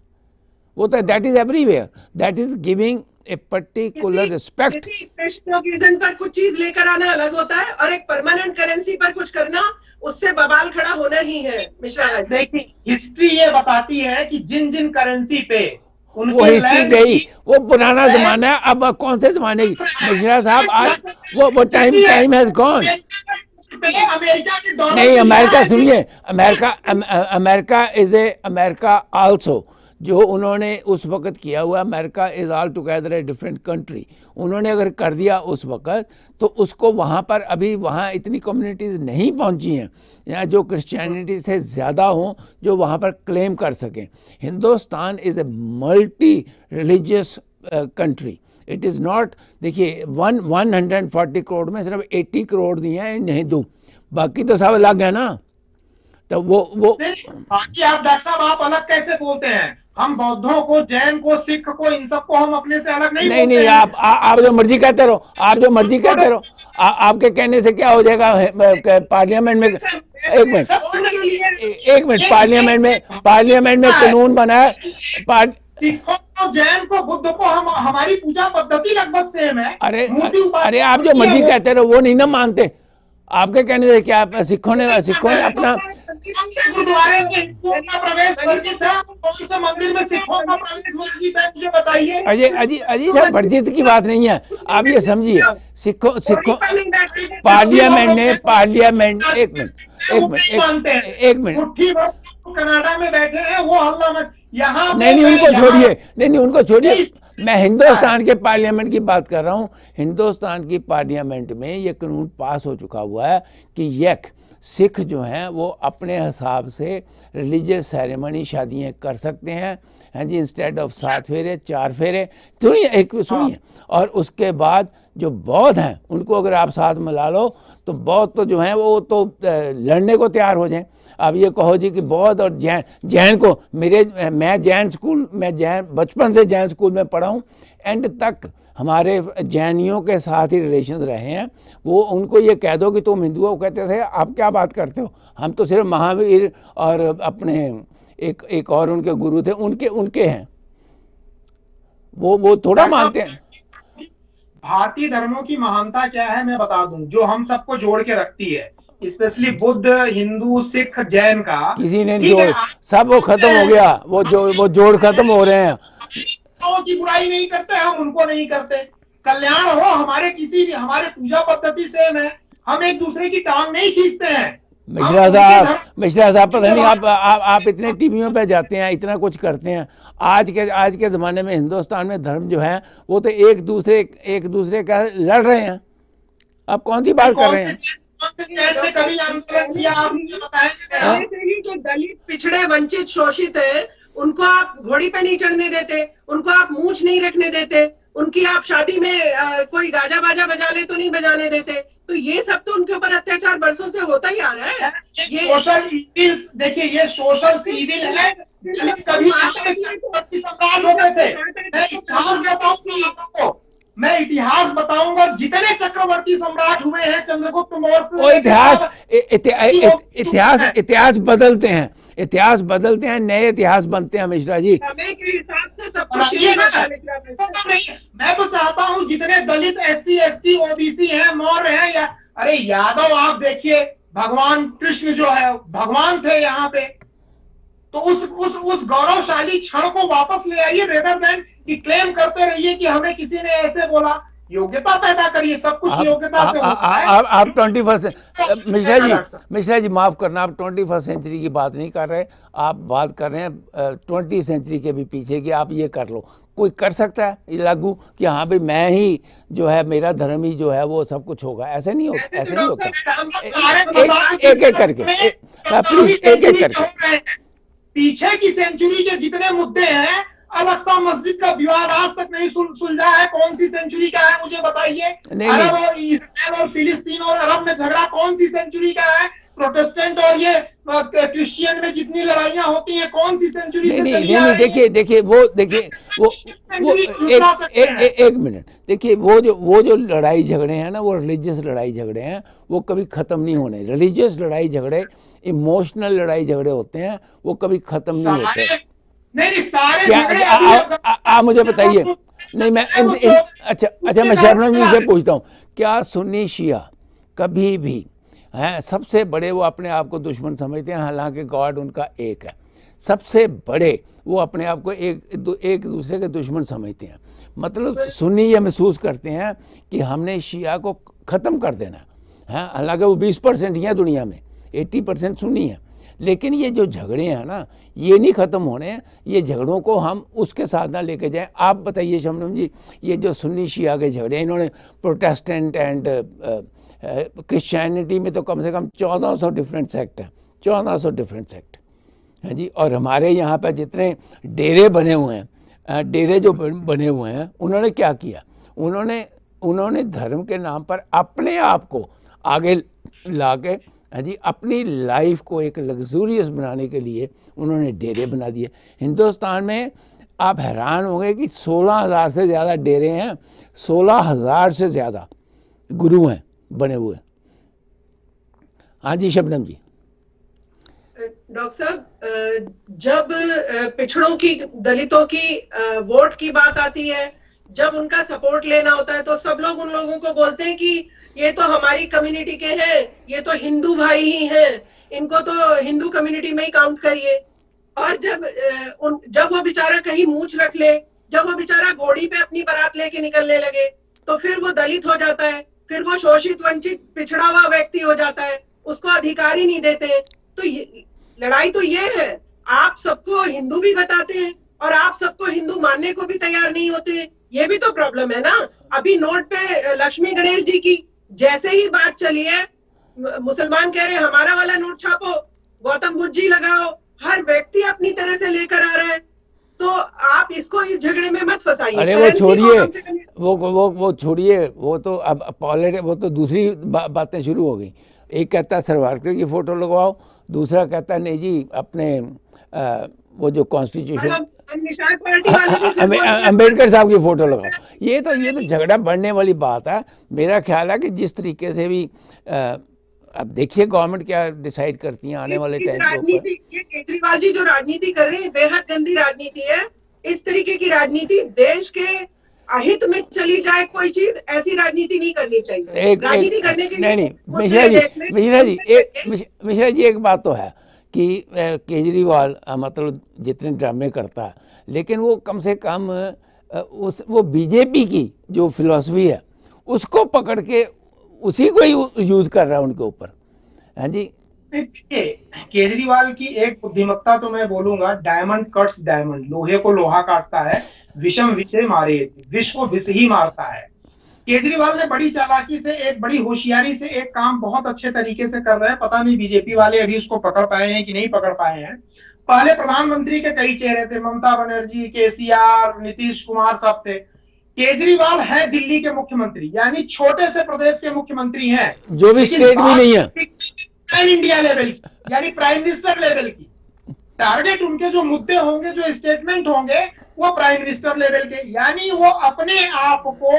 वो तो that is everywhere that is giving a particular respect special occasion पर कुछ चीज़ लेकर आना अलग होता है और एक परमानेंट करेंसी पर कुछ करना उससे बवाल खड़ा होना ही है मिश्रा देखिए हिस्ट्री ये बताती है कि जिन जिन करेंसी पे वो हिस्ट्री गई। वो पुराना जमाना है अब कौन से जमाने की? मिश्रा साहब आज वो वो टाइम टाइम हैज़ गॉन नहीं अमेरिका सुनिए America America is a America also जो उन्होंने उस वक्त किया हुआ, America is all together a different country उन्होंने अगर कर दिया उस वक्त तो उसको वहाँ पर अभी वहाँ इतनी कम्युनिटीज़ नहीं पहुँची हैं, या जो क्रिश्चियनिटी से ज़्यादा हों, जो वहाँ पर क्लेम कर सकें। Hindustan is a multi religious country it is not देखिए one one hundred forty crore में सिर्फ़ एट्टी करोड़ दिए हैं हिंदू बाकी तो सब अलग है ना। तो वो वो बाकी आप डॉक्टर साहब आप अलग कैसे बोलते हैं? हम बौद्धों को जैन को सिख को इन सबको हम अपने से अलग नहीं नहीं नहीं आप आ, आप जो मर्ज़ी कहते रहो आप जो मर्ज़ी कहते रहो आपके कहने से क्या हो जाएगा? पार्लियामेंट में एक मिनट। एक मिनट पार्लियामेंट में पार्लियामेंट में कानून बना है। सिखों जैन को बुद्ध को हम हमारी पूजा पद्धति लगभग सेम है। अरे अरे आप जो मर्ज़ी कहते रहो वो नहीं ना मानते। आपके कहने से क्या सिखों ने सिखों ने अपना अजय अजी अजी साहब वर्जित की बात नहीं है? आप ये समझिए। सिखों सिखों पार्लियामेंट ने, पार्लियामेंट, एक मिनट एक मिनट एक मिनट कनाडा में बैठे हैं वो हल्ला यहाँ नहीं नहीं, उनको छोड़िए। नहीं नहीं, उनको छोड़िए। मैं हिंदुस्तान के पार्लियामेंट की बात कर रहा हूँ। हिंदुस्तान की पार्लियामेंट में ये कानून पास हो चुका हुआ है कि यक सिख जो हैं वो अपने हिसाब से रिलीजियस सेरेमनी शादियाँ कर सकते हैं। हैं जी इंस्टेड ऑफ़ सात फेरे चार फेरे सुनिए एक सुनिए। हाँ। और उसके बाद जो बौद्ध हैं उनको अगर आप साथ मिला लो तो बौद्ध तो जो हैं वो तो लड़ने को तैयार हो जाएँ। अब ये कहो जी कि बौद्ध और जैन जैन को मेरे मैं जैन स्कूल मैं जैन बचपन से जैन स्कूल में पढ़ा हूँ एंड तक हमारे जैनियों के साथ ही रिलेशन रहे हैं। वो उनको ये कह दो कि तुम हिंदुओं कहते थे आप क्या बात करते हो? हम तो सिर्फ़ महावीर और अपने एक एक और उनके गुरु थे उनके उनके हैं। वो वो थोड़ा मानते हैं। भारतीय धर्मों की महानता क्या है मैं बता दूँ जो हम सबको जोड़ के रखती है स्पेशली बुद्ध हिंदू सिख जैन का। किसी ने जोड़ सब वो खत्म हो गया वो जो वो जोड़ खत्म हो रहे हैं। की बुराई नहीं करते हम उनको नहीं करते। कल्याण हो हमारे किसी भी हमारे पूजा पद्धति सेम है हम एक दूसरे की टांग नहीं खींचते हैं। मिश्रा साहब मिश्रा साहब पता नहीं आप आप आप इतने टीवियों पे जाते हैं इतना कुछ करते हैं। आज के आज के ज़माने में हिंदुस्तान में धर्म जो है वो तो एक दूसरे एक दूसरे का लड़ रहे हैं। आप कौन सी बात कर रहे हैं? जो दलित पिछड़े वंचित शोषित है। उनको आप घोड़ी पे नहीं चढ़ने देते उनको आप मूछ नहीं रखने देते उनकी आप शादी में आ, कोई गाजा बाजा बजा ले तो नहीं बजाने देते। तो ये सब तो उनके ऊपर अत्याचार बरसों से होता ही आ रहा है। ये सोशल इविल देखिए ये सोशल इविल है। कभी सम्राट होते थे मैं मैं इतिहास बताऊँगा जितने चक्रवर्ती सम्राट हुए हैं चंद्रगुप्त मौर्य इतिहास इतिहास इतिहास बदलते हैं। इतिहास बदलते हैं नए इतिहास बनते हैं मिश्रा जी। मैं तो चाहता हूँ जितने Dalit S C S T OBC है मौर्य है या अरे यादव आप देखिए भगवान कृष्ण जो है भगवान थे यहाँ पे। तो उस उस उस गौरवशाली क्षण को वापस ले आइए रेदर देन कि क्लेम करते रहिए कि हमें किसी ने ऐसे बोला योग्यता पैदा करिए सब कुछ योग्यता से होता है। आप ट्वेंटी फ़र्स्ट मिश्रा जी मिश्रा जी माफ़ करना आप ट्वेंटी फ़र्स्ट सेंचुरी की बात नहीं कर रहे आप बात कर रहे हैं ट्वेंटी सेंचुरी के भी पीछे की आप ये कर लो। कोई कर सकता है? ये लागू कि हाँ भाई मैं ही जो है मेरा धर्म ही जो है वो सब कुछ होगा। ऐसे नहीं होता ऐसे नहीं होता। एक एक करके प्लीज़ एक एक करके। पीछे की सेंचुरी के जितने मुद्दे हैं अलग मस्जिद का विवाद आज तक नहीं सुलझा है। कौन सी सेंचुरी का है मुझे बताइए। अरब और इसराइल और फिलिस्तीन और अरब में झगड़ा कौन सी सेंचुरी का है? प्रोटेस्टेंट और ये क्रिश्चियन में जितनी लड़ाइयाँ होती हैं कौन सी सेंचुरी नहीं से नहीं नहीं देखिए देखिए वो देखिए वो वो एक एक एक मिनट। देखिए वो जो वो जो लड़ाई झगड़े हैं ना वो रिलीजियस लड़ाई झगड़े हैं वो कभी खत्म नहीं होने। रिलीजियस लड़ाई झगड़े इमोशनल लड़ाई झगड़े होते हैं वो कभी खत्म नहीं होते। नहीं सारे आप मुझे बताइए। नहीं मैं इन, इन, अच्छा अच्छा मैं शर्मा जी से पूछता हूँ। क्या सुन्नी शिया कभी भी हैं? सबसे बड़े वो अपने आप को दुश्मन समझते हैं हालाँकि गॉड उनका एक है। सबसे बड़े वो अपने आप को एक एक दूसरे के दुश्मन समझते हैं। मतलब सुन्नी ये महसूस करते हैं कि हमने शिया को ख़त्म कर देना है। हालाँकि वो 20 परसेंट ही है दुनिया में 80 परसेंट सुन्नी है। लेकिन ये जो झगड़े हैं ना, ये नहीं ख़त्म होने हैं। ये झगड़ों को हम उसके साथ ना लेके जाएँ। आप बताइए शमनम जी, ये जो सुन्नी शिया के झगड़े हैं, इन्होंने प्रोटेस्टेंट एंड क्रिश्चियनिटी में तो कम से कम चौदह सौ डिफरेंट सेक्ट हैं। चौदह सौ डिफरेंट सेक्ट हैं जी, और हमारे यहाँ पर जितने डेरे बने हुए हैं डेरे जो बने हुए हैं, उन्होंने क्या किया? उन्होंने उन्होंने धर्म के नाम पर अपने आप को आगे ला के हाँ जी, अपनी लाइफ को एक लग्जूरियस बनाने के लिए उन्होंने डेरे बना दिए। हिंदुस्तान में आप हैरान होंगे कि सोलह हज़ार से ज़्यादा डेरे हैं, सोलह हज़ार से ज़्यादा गुरु हैं, बने हुए हाँ। जी, शबनम जी। डॉक्टर साहब जब पिछड़ों की, दलितों की वोट की बात आती है जब उनका सपोर्ट लेना होता है तो सब लोग उन लोगों को बोलते हैं कि ये तो हमारी कम्युनिटी के हैं, ये तो हिंदू भाई ही हैं, इनको तो हिंदू कम्युनिटी में ही काउंट करिए। और जब उन, जब वो बेचारा कहीं मूछ रख ले, जब वो बेचारा घोड़ी पे अपनी बारात लेके निकलने लगे तो फिर वो दलित हो जाता है, फिर वो शोषित, वंचित, पिछड़ा हुआ व्यक्ति हो जाता है, उसको अधिकार ही नहीं देते तो लड़ाई तो ये है, आप सबको हिंदू भी बताते हैं और आप सबको हिंदू मानने को भी तैयार नहीं होते ये भी तो प्रॉब्लम है ना। अभी नोट पे लक्ष्मी गणेश जी की जैसे ही बात चली है मुसलमान कह रहे हमारा वाला नोट छापो गौतम बुद्ध जी लगाओ। हर व्यक्ति अपनी तरह से लेकर आ रहा है। तो आप इसको इस झगड़े में मत फंसाइए। अरे वो छोड़िए। वो वो वो छोड़िए। वो तो अब पॉलिट वो तो दूसरी बा, बातें शुरू हो गई। एक कहता है सरवारकर की फ़ोटो लगवाओ। दूसरा कहता है नहीं जी अपने आ, वो जो कॉन्स्टिट्यूशन अंबेडकर साहब की फ़ोटो लगाओ। ये तो ये तो झगड़ा बढ़ने वाली बात है। मेरा ख्याल है कि जिस तरीके से भी अब देखिए गवर्नमेंट क्या डिसाइड करती है आने वाले टाइम राजनीति ये केजरीवाल जी जो राजनीति कर रहे हैं बेहद गंदी राजनीति है। इस तरीके की राजनीति देश के अहित में चली जाए कोई चीज़ ऐसी राजनीति नहीं करनी चाहिए। राजनीति करने के नहीं नहीं मिश्रा जी मिश्रा जी एक मिश्रा जी एक बात तो है। कि केजरीवाल मतलब जितने ड्रामे करता है, लेकिन वो कम से कम उस, वो बीजेपी की जो फिलॉसफी है, उसको पकड़ के उसी को ही यूज़ कर रहा है उनके ऊपर। हाँ जी? केजरीवाल की एक बुद्धिमत्ता तो मैं बोलूँगा डायमंड कट्स डायमंड लोहे को लोहा काटता है, विषम विषय मारे को विष ही मारता है। केजरीवाल ने बड़ी चालाकी से एक बड़ी होशियारी से एक काम बहुत अच्छे तरीके से कर रहे हैं। पता नहीं बीजेपी वाले अभी उसको पकड़ पाए हैं कि नहीं पकड़ पाए हैं। पहले प्रधानमंत्री के कई चेहरे थे ममता बनर्जी केसीआर नीतीश कुमार सब थे। केजरीवाल है दिल्ली के मुख्यमंत्री यानी छोटे से प्रदेश के मुख्यमंत्री हैं। जो भी स्टेट भी नहीं है। पैन इंडिया लेवल की यानी प्राइम मिनिस्टर लेवल की। टारगेट उनके जो मुद्दे होंगे जो स्टेटमेंट होंगे वो प्राइम मिनिस्टर लेवल के यानी वो अपने आप को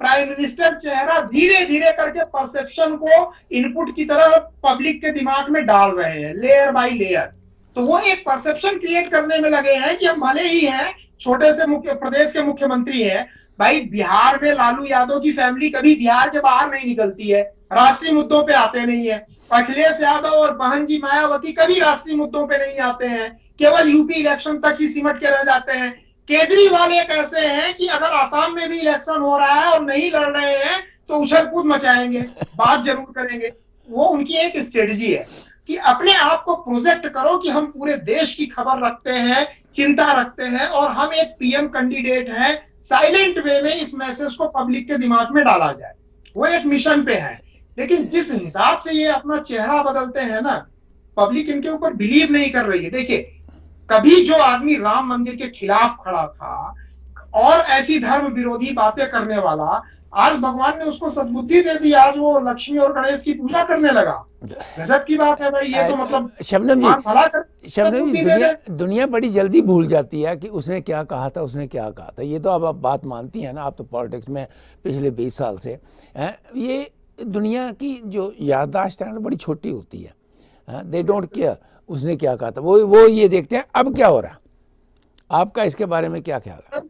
प्राइम मिनिस्टर चेहरा धीरे धीरे करके परसेप्शन को इनपुट की तरह पब्लिक के दिमाग में डाल रहे हैं लेयर बाय लेयर तो वो एक परसेप्शन क्रिएट करने में लगे हैं कि हम भले ही हैं, छोटे से मुख्य, प्रदेश के मुख्यमंत्री हैं, भाई बिहार में लालू यादव की फैमिली कभी बिहार के बाहर नहीं निकलती है, राष्ट्रीय मुद्दों पे आते नहीं है। अखिलेश यादव और बहन जी मायावती कभी राष्ट्रीय मुद्दों पे नहीं आते हैं, केवल यूपी इलेक्शन तक ही सिमट के रह जाते हैं। केजरीवाल एक ऐसे हैं कि अगर आसाम में भी इलेक्शन हो रहा है और नहीं लड़ रहे हैं तो उछल कूद मचाएँगे, बात ज़रूर करेंगे। वो उनकी एक स्ट्रेटजी है कि अपने आप को प्रोजेक्ट करो कि हम पूरे देश की खबर रखते हैं, चिंता रखते हैं और हम एक पीएम कैंडिडेट हैं साइलेंट वे में इस मैसेज को पब्लिक के दिमाग में डाला जाए। वो एक मिशन पे है। लेकिन जिस हिसाब से ये अपना चेहरा बदलते हैं ना पब्लिक इनके ऊपर बिलीव नहीं कर रही है। देखिए कभी जो आदमी राम मंदिर के खिलाफ खड़ा था और ऐसी धर्म विरोधी बातें करने वाला आज भगवान ने उसको सदबुद्धि दे दी आज वो लक्ष्मी और गणेश की पूजा करने लगा। गजब की बात है भाई ये तो मतलब शबनम जी शबनम जी दुनिया दुनिया बड़ी जल्दी भूल जाती है कि उसने क्या कहा था उसने क्या कहा था। ये तो अब आप बात मानती हैं ना आप तो पॉलिटिक्स में पिछले बीस साल से हैं। ये दुनिया की जो याददाश्त है ना बड़ी छोटी होती है। दे डोंट केयर उसने क्या कहा था? वो वो ये देखते हैं, अब क्या हो रहा? आपका इसके बारे में क्या ख्याल है?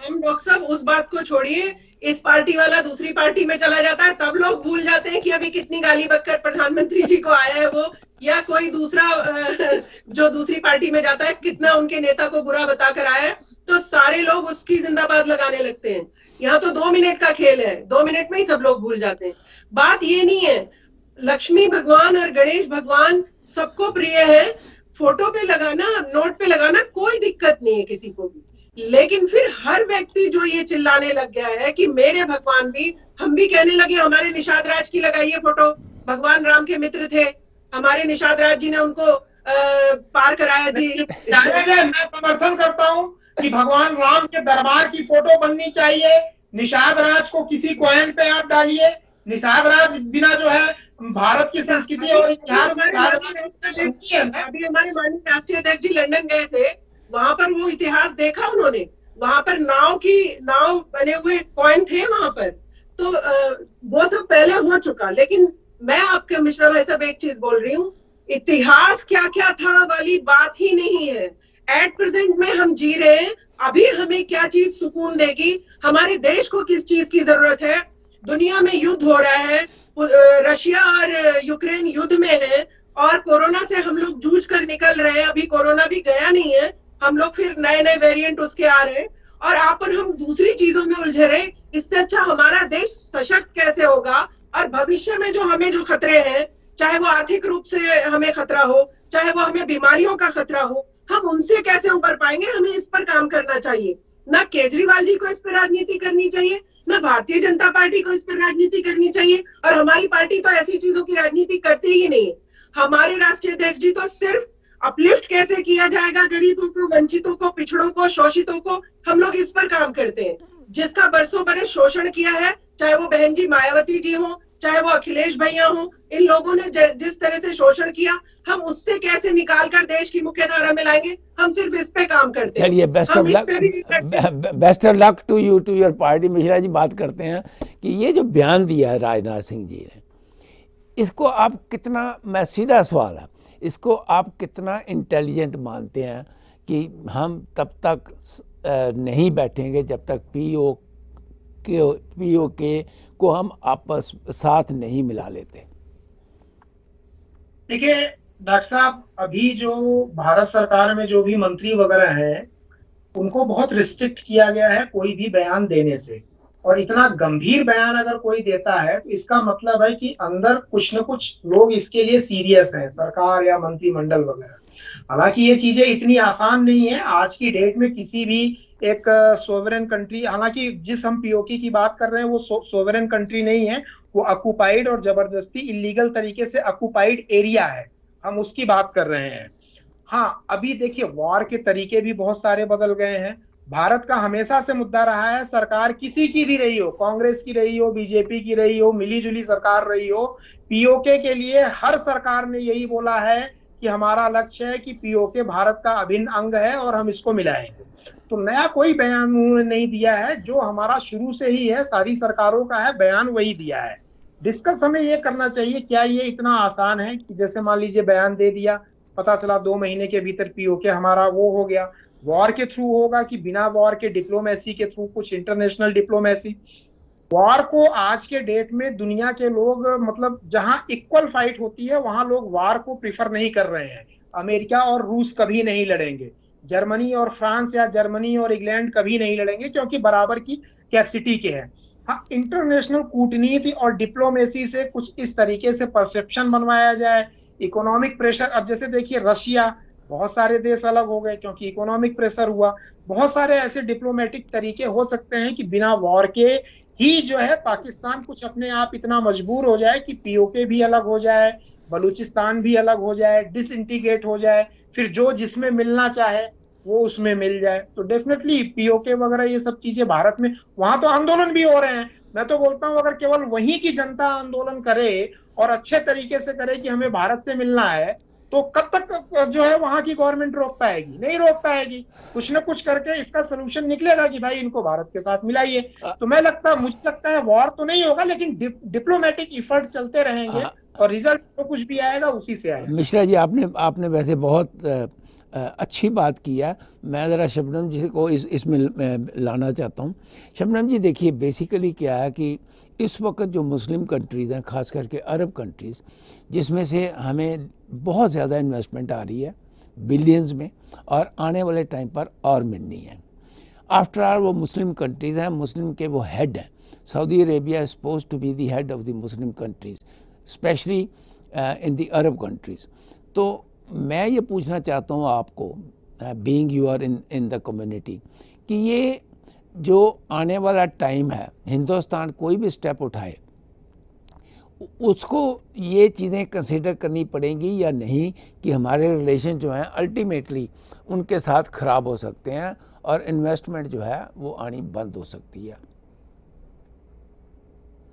हम डॉक्टर साहब, उस बात को छोड़िए, इस पार्टी वाला दूसरी पार्टी में चला जाता है, तब लोग भूल जाते हैं कि अभी कितनी गाली बककर प्रधानमंत्री जी को आया है वो, या कोई दूसरा जो दूसरी पार्टी में जाता है, कितना उनके नेता को बुरा बताकर आया है तो सारे लोग उसकी जिंदाबाद लगाने लगते हैं। यहाँ तो दो मिनट का खेल है, दो मिनट में ही सब लोग भूल जाते हैं। बात ये नहीं है लक्ष्मी भगवान और गणेश भगवान सबको प्रिय है। फ़ोटो पे लगाना नोट पे लगाना कोई दिक्कत नहीं है किसी को भी। लेकिन फिर हर व्यक्ति जो ये चिल्लाने लग गया है कि मेरे भगवान भी हम भी कहने लगे हमारे निषाद राज की लगाइए फ़ोटो। भगवान राम के मित्र थे। हमारे निषाद राज जी ने उनको आ, पार कराया थी मैं समर्थन करता हूँ कि भगवान राम के दरबार की फ़ोटो बननी चाहिए। निषाद राज को किसी कोयन पे आप डालिए। निषाद राज बिना जो है भारत की संस्कृति और इतिहास अभी हमारे माननीय राष्ट्रीय अध्यक्ष जी लंदन गए थे वहाँ पर वो इतिहास देखा उन्होंने। वहाँ पर नाव की नाव बने हुए कॉइन थे वहाँ पर। तो वो सब पहले हो चुका लेकिन मैं आपके मिश्रा भाई साहब एक चीज़ बोल रही हूँ इतिहास क्या क्या था वाली बात ही नहीं है। एट प्रेजेंट में हम जी रहे हैं अभी हमें क्या चीज़ सुकून देगी हमारे देश को किस चीज़ की ज़रूरत है दुनिया में युद्ध हो रहा है रशिया और यूक्रेन युद्ध में है और कोरोना से हम लोग जूझ कर निकल रहे हैं। अभी कोरोना भी गया नहीं है, हम लोग फिर नए नए वेरिएंट उसके आ रहे हैं। और आप और हम दूसरी चीज़ों में उलझे रहे, इससे अच्छा हमारा देश सशक्त कैसे होगा? और भविष्य में जो हमें जो खतरे हैं, चाहे वो आर्थिक रूप से हमें खतरा हो, चाहे वो हमें बीमारियों का खतरा हो, हम उनसे कैसे उबर पाएँगे? हमें इस पर काम करना चाहिए। ना केजरीवाल जी को इस पर राजनीति करनी चाहिए ना, भारतीय जनता पार्टी को इस पर राजनीति करनी चाहिए, और हमारी पार्टी तो ऐसी चीज़ों की राजनीति करती ही नहीं हमारे राष्ट्रीय अध्यक्ष जी तो सिर्फ़ अपलिफ्ट कैसे किया जाएगा गरीबों को, वंचितों को, पिछड़ों को, शोषितों को, हम लोग इस पर काम करते हैं। जिसका बरसों बरस शोषण किया है, चाहे वो बहन जी मायावती जी हो चाहे वो अखिलेश भैया हो इन लोगों ने जिस तरह से शोषण किया हम उससे कैसे निकाल कर देश की मुख्य धारा में लाएँगे? हम सिर्फ़ इस पे काम करते हैं। चलिए best of luck best of luck to you to your party Mishra ji बात करते हैं कि ये जो बयान दिया है राजनाथ सिंह जी ने इसको आप कितना मैं सीधा सवाल है इसको आप कितना इंटेलिजेंट मानते हैं कि हम तब तक नहीं बैठेंगे जब तक पीओ के पीओ के को हम आपस साथ नहीं मिला लेते। देखिए, डॉक्टर साहब, अभी जो भारत सरकार में जो भी मंत्री वगैरह हैं, उनको बहुत रिस्ट्रिक्ट किया गया है कोई भी बयान देने से। और इतना गंभीर बयान अगर कोई देता है तो इसका मतलब है कि अंदर कुछ न कुछ लोग इसके लिए सीरियस हैं, सरकार या मंत्रिमंडल वगैरह। हालाँकि ये चीज़ें इतनी आसान नहीं है, आज की डेट में किसी भी एक सोवरेन कंट्री हालाँकि जिस हम पीओके की बात कर रहे हैं, वो सोवरेन कंट्री नहीं है, वो अकुपाइड और ज़बरदस्ती इलीगल तरीके से अकुपाइड एरिया है। हम उसकी बात कर रहे हैं। हाँ अभी देखिए वॉर के तरीके भी बहुत सारे बदल गए हैं। भारत का हमेशा से मुद्दा रहा है, सरकार किसी की भी रही हो, कांग्रेस की रही हो बीजेपी की रही हो मिली जुली सरकार रही हो पीओके के लिए हर सरकार ने यही बोला है कि हमारा लक्ष्य है कि पीओके भारत का अभिन्न अंग है और हम इसको मिलाएँगे। तो नया कोई बयान उन्होंने नहीं दिया है, जो हमारा शुरू से ही है, सारी सरकारों का है, बयान वही दिया है। डिस्कस हमें ये करना चाहिए, क्या ये इतना आसान है कि जैसे मान लीजिए बयान दे दिया, पता चला दो महीने के भीतर पीओके हमारा वो हो गया। वॉर के थ्रू होगा कि बिना वॉर के डिप्लोमेसी के थ्रू कुछ इंटरनेशनल डिप्लोमेसी वॉर को आज के डेट में दुनिया के लोग मतलब जहाँ इक्वल फाइट होती है, वहाँ लोग वॉर को प्रिफर नहीं कर रहे हैं। अमेरिका और रूस कभी नहीं लड़ेंगे। जर्मनी और फ्रांस या जर्मनी और इंग्लैंड कभी नहीं लड़ेंगे, क्योंकि बराबर की कैपेसिटी के हैं। हाँ इंटरनेशनल कूटनीति और डिप्लोमेसी से कुछ इस तरीके से परसेप्शन बनवाया जाए। इकोनॉमिक प्रेशर अब जैसे देखिए रशिया बहुत सारे देश अलग हो गए, क्योंकि इकोनॉमिक प्रेशर हुआ। बहुत सारे ऐसे डिप्लोमेटिक तरीके हो सकते हैं कि बिना वॉर के ही जो है पाकिस्तान कुछ अपने आप इतना मजबूर हो जाए कि पीओके भी अलग हो जाए, बलूचिस्तान भी अलग हो जाए डिसइंटीग्रेट हो जाए। फिर जो जिसमें मिलना चाहे वो उसमें मिल जाए। तो डेफिनेटली पीओके वगैरह ये सब चीज़ें भारत में वहाँ तो आंदोलन भी हो रहे हैं। मैं तो बोलता हूँ अगर केवल वहीं की जनता आंदोलन करे और अच्छे तरीके से करे कि हमें भारत से मिलना है तो कब तक जो है वहाँ की गवर्नमेंट रोक पाएगी? नहीं रोक पाएगी। कुछ ना कुछ करके इसका सोल्यूशन निकलेगा कि भाई इनको भारत के साथ मिलाइए। तो मैं लगता मुझे लगता है वॉर तो नहीं होगा लेकिन डिप्लोमेटिक इफर्ट चलते रहेंगे और रिज़ल्ट तो कुछ भी आएगा उसी से आएगा। मिश्रा जी आपने आपने वैसे बहुत अच्छी बात की है। मैं ज़रा शबनम जी को इस, इसमें लाना चाहता हूँ। शबनम जी देखिए बेसिकली क्या है कि इस वक्त जो मुस्लिम कंट्रीज़ हैं, ख़ास करके अरब कंट्रीज़ जिसमें से हमें बहुत ज़्यादा इन्वेस्टमेंट आ रही है बिलियंस में, और आने वाले टाइम पर और मिलनी है। आफ्टर आल वो मुस्लिम कंट्रीज़ हैं, मुस्लिम के वो हेड हैं। Saudi Arabia suppose to be the head of the Muslim countries specially in the Arab countries तो मैं ये पूछना चाहता हूँ आपको being you are in in the community कि ये जो आने वाला टाइम है, हिंदुस्तान कोई भी स्टेप उठाए, उसको ये चीज़ें कंसिडर करनी पड़ेंगी या नहीं कि हमारे रिलेशन जो हैं अल्टीमेटली उनके साथ ख़राब हो सकते हैं और इन्वेस्टमेंट जो है वो आनी बंद हो सकती है?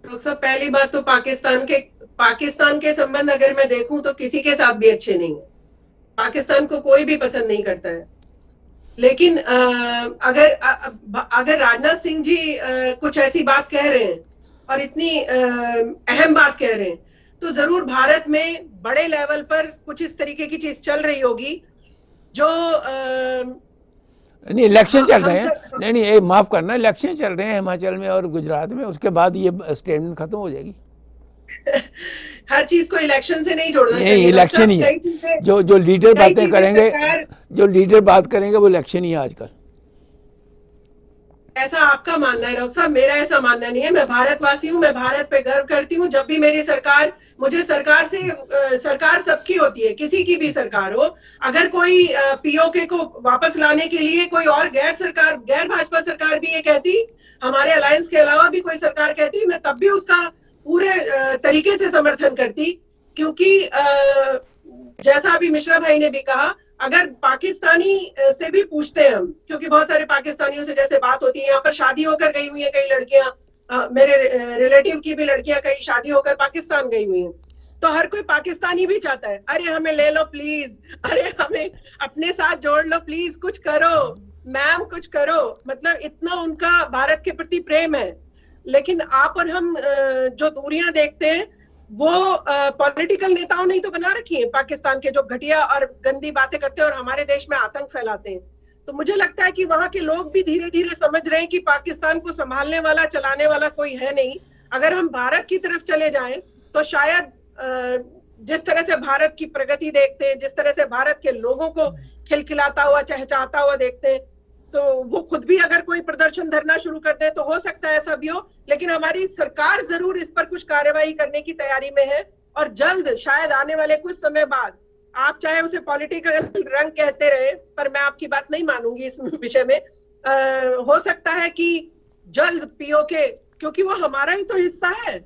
सब, पहली बात तो पाकिस्तान के पाकिस्तान के संबंध अगर मैं देखूँ तो किसी के साथ भी अच्छे नहीं है। पाकिस्तान को कोई भी पसंद नहीं करता है। लेकिन अगर अगर राजनाथ सिंह जी कुछ ऐसी बात कह रहे हैं और इतनी अहम बात कह रहे हैं तो ज़रूर भारत में बड़े लेवल पर कुछ इस तरीके की चीज़ चल रही होगी जो नहीं इलेक्शन चल रहे हैं। नहीं नहीं माफ़ करना इलेक्शन चल रहे हैं हिमाचल में और गुजरात में उसके बाद ये स्टेटमेंट खत्म हो जाएगी। हर चीज़ को इलेक्शन से नहीं जोड़ना चाहिए। इलेक्शन ही है। जो जो लीडर बातें करेंगे जो लीडर बात करेंगे वो इलेक्शन ही है आजकल। ऐसा आपका मानना है डॉक्टर साहब? मेरा ऐसा मानना नहीं है। मैं भारतवासी हूँ मैं भारत पे गर्व करती हूँ। जब भी मेरी सरकार मुझे सरकार से सरकार सबकी होती है किसी की भी सरकार हो। अगर कोई पीओके को वापस लाने के लिए कोई और गैर सरकार गैर भाजपा सरकार भी ये कहती हमारे अलायंस के अलावा भी कोई सरकार कहती मैं तब भी उसका पूरे तरीके से समर्थन करती, क्योंकि जैसा अभी मिश्रा भाई ने भी कहा, अगर पाकिस्तानी से भी पूछते हैं हम, क्योंकि बहुत सारे पाकिस्तानियों से जैसे बात होती है, यहाँ पर शादी होकर गई हुई है कई लड़कियाँ मेरे रिलेटिव की भी लड़कियाँ कई शादी होकर पाकिस्तान गई हुई हैं तो हर कोई पाकिस्तानी भी चाहता है, अरे हमें ले लो प्लीज़ अरे हमें अपने साथ जोड़ लो प्लीज़ कुछ करो मैम कुछ करो मतलब इतना उनका भारत के प्रति प्रेम है। लेकिन आप और हम जो दूरियाँ देखते हैं, वो पॉलिटिकल नेताओं ने तो बना रखी है, पाकिस्तान के जो घटिया और गंदी बातें करते हैं और हमारे देश में आतंक फैलाते हैं। तो मुझे लगता है कि वहाँ के लोग भी धीरे धीरे समझ रहे हैं कि पाकिस्तान को संभालने वाला, चलाने वाला कोई है नहीं। अगर हम भारत की तरफ़ चले जाएँ तो शायद जिस तरह से भारत की प्रगति देखते हैं, जिस तरह से भारत के लोगों को खिलखिलाता हुआ चहचाता हुआ देखते हैं तो वो खुद भी अगर कोई प्रदर्शन धरना शुरू कर दे तो हो सकता है ऐसा भी हो लेकिन हमारी सरकार ज़रूर इस पर कुछ कार्यवाही करने की तैयारी में है और जल्द शायद आने वाले कुछ समय बाद आप चाहे उसे पॉलिटिकल रंग कहते रहे पर मैं आपकी बात नहीं मानूँगी इस विषय में। आ, हो सकता है कि जल्द पीओके क्योंकि वो हमारा ही तो हिस्सा है।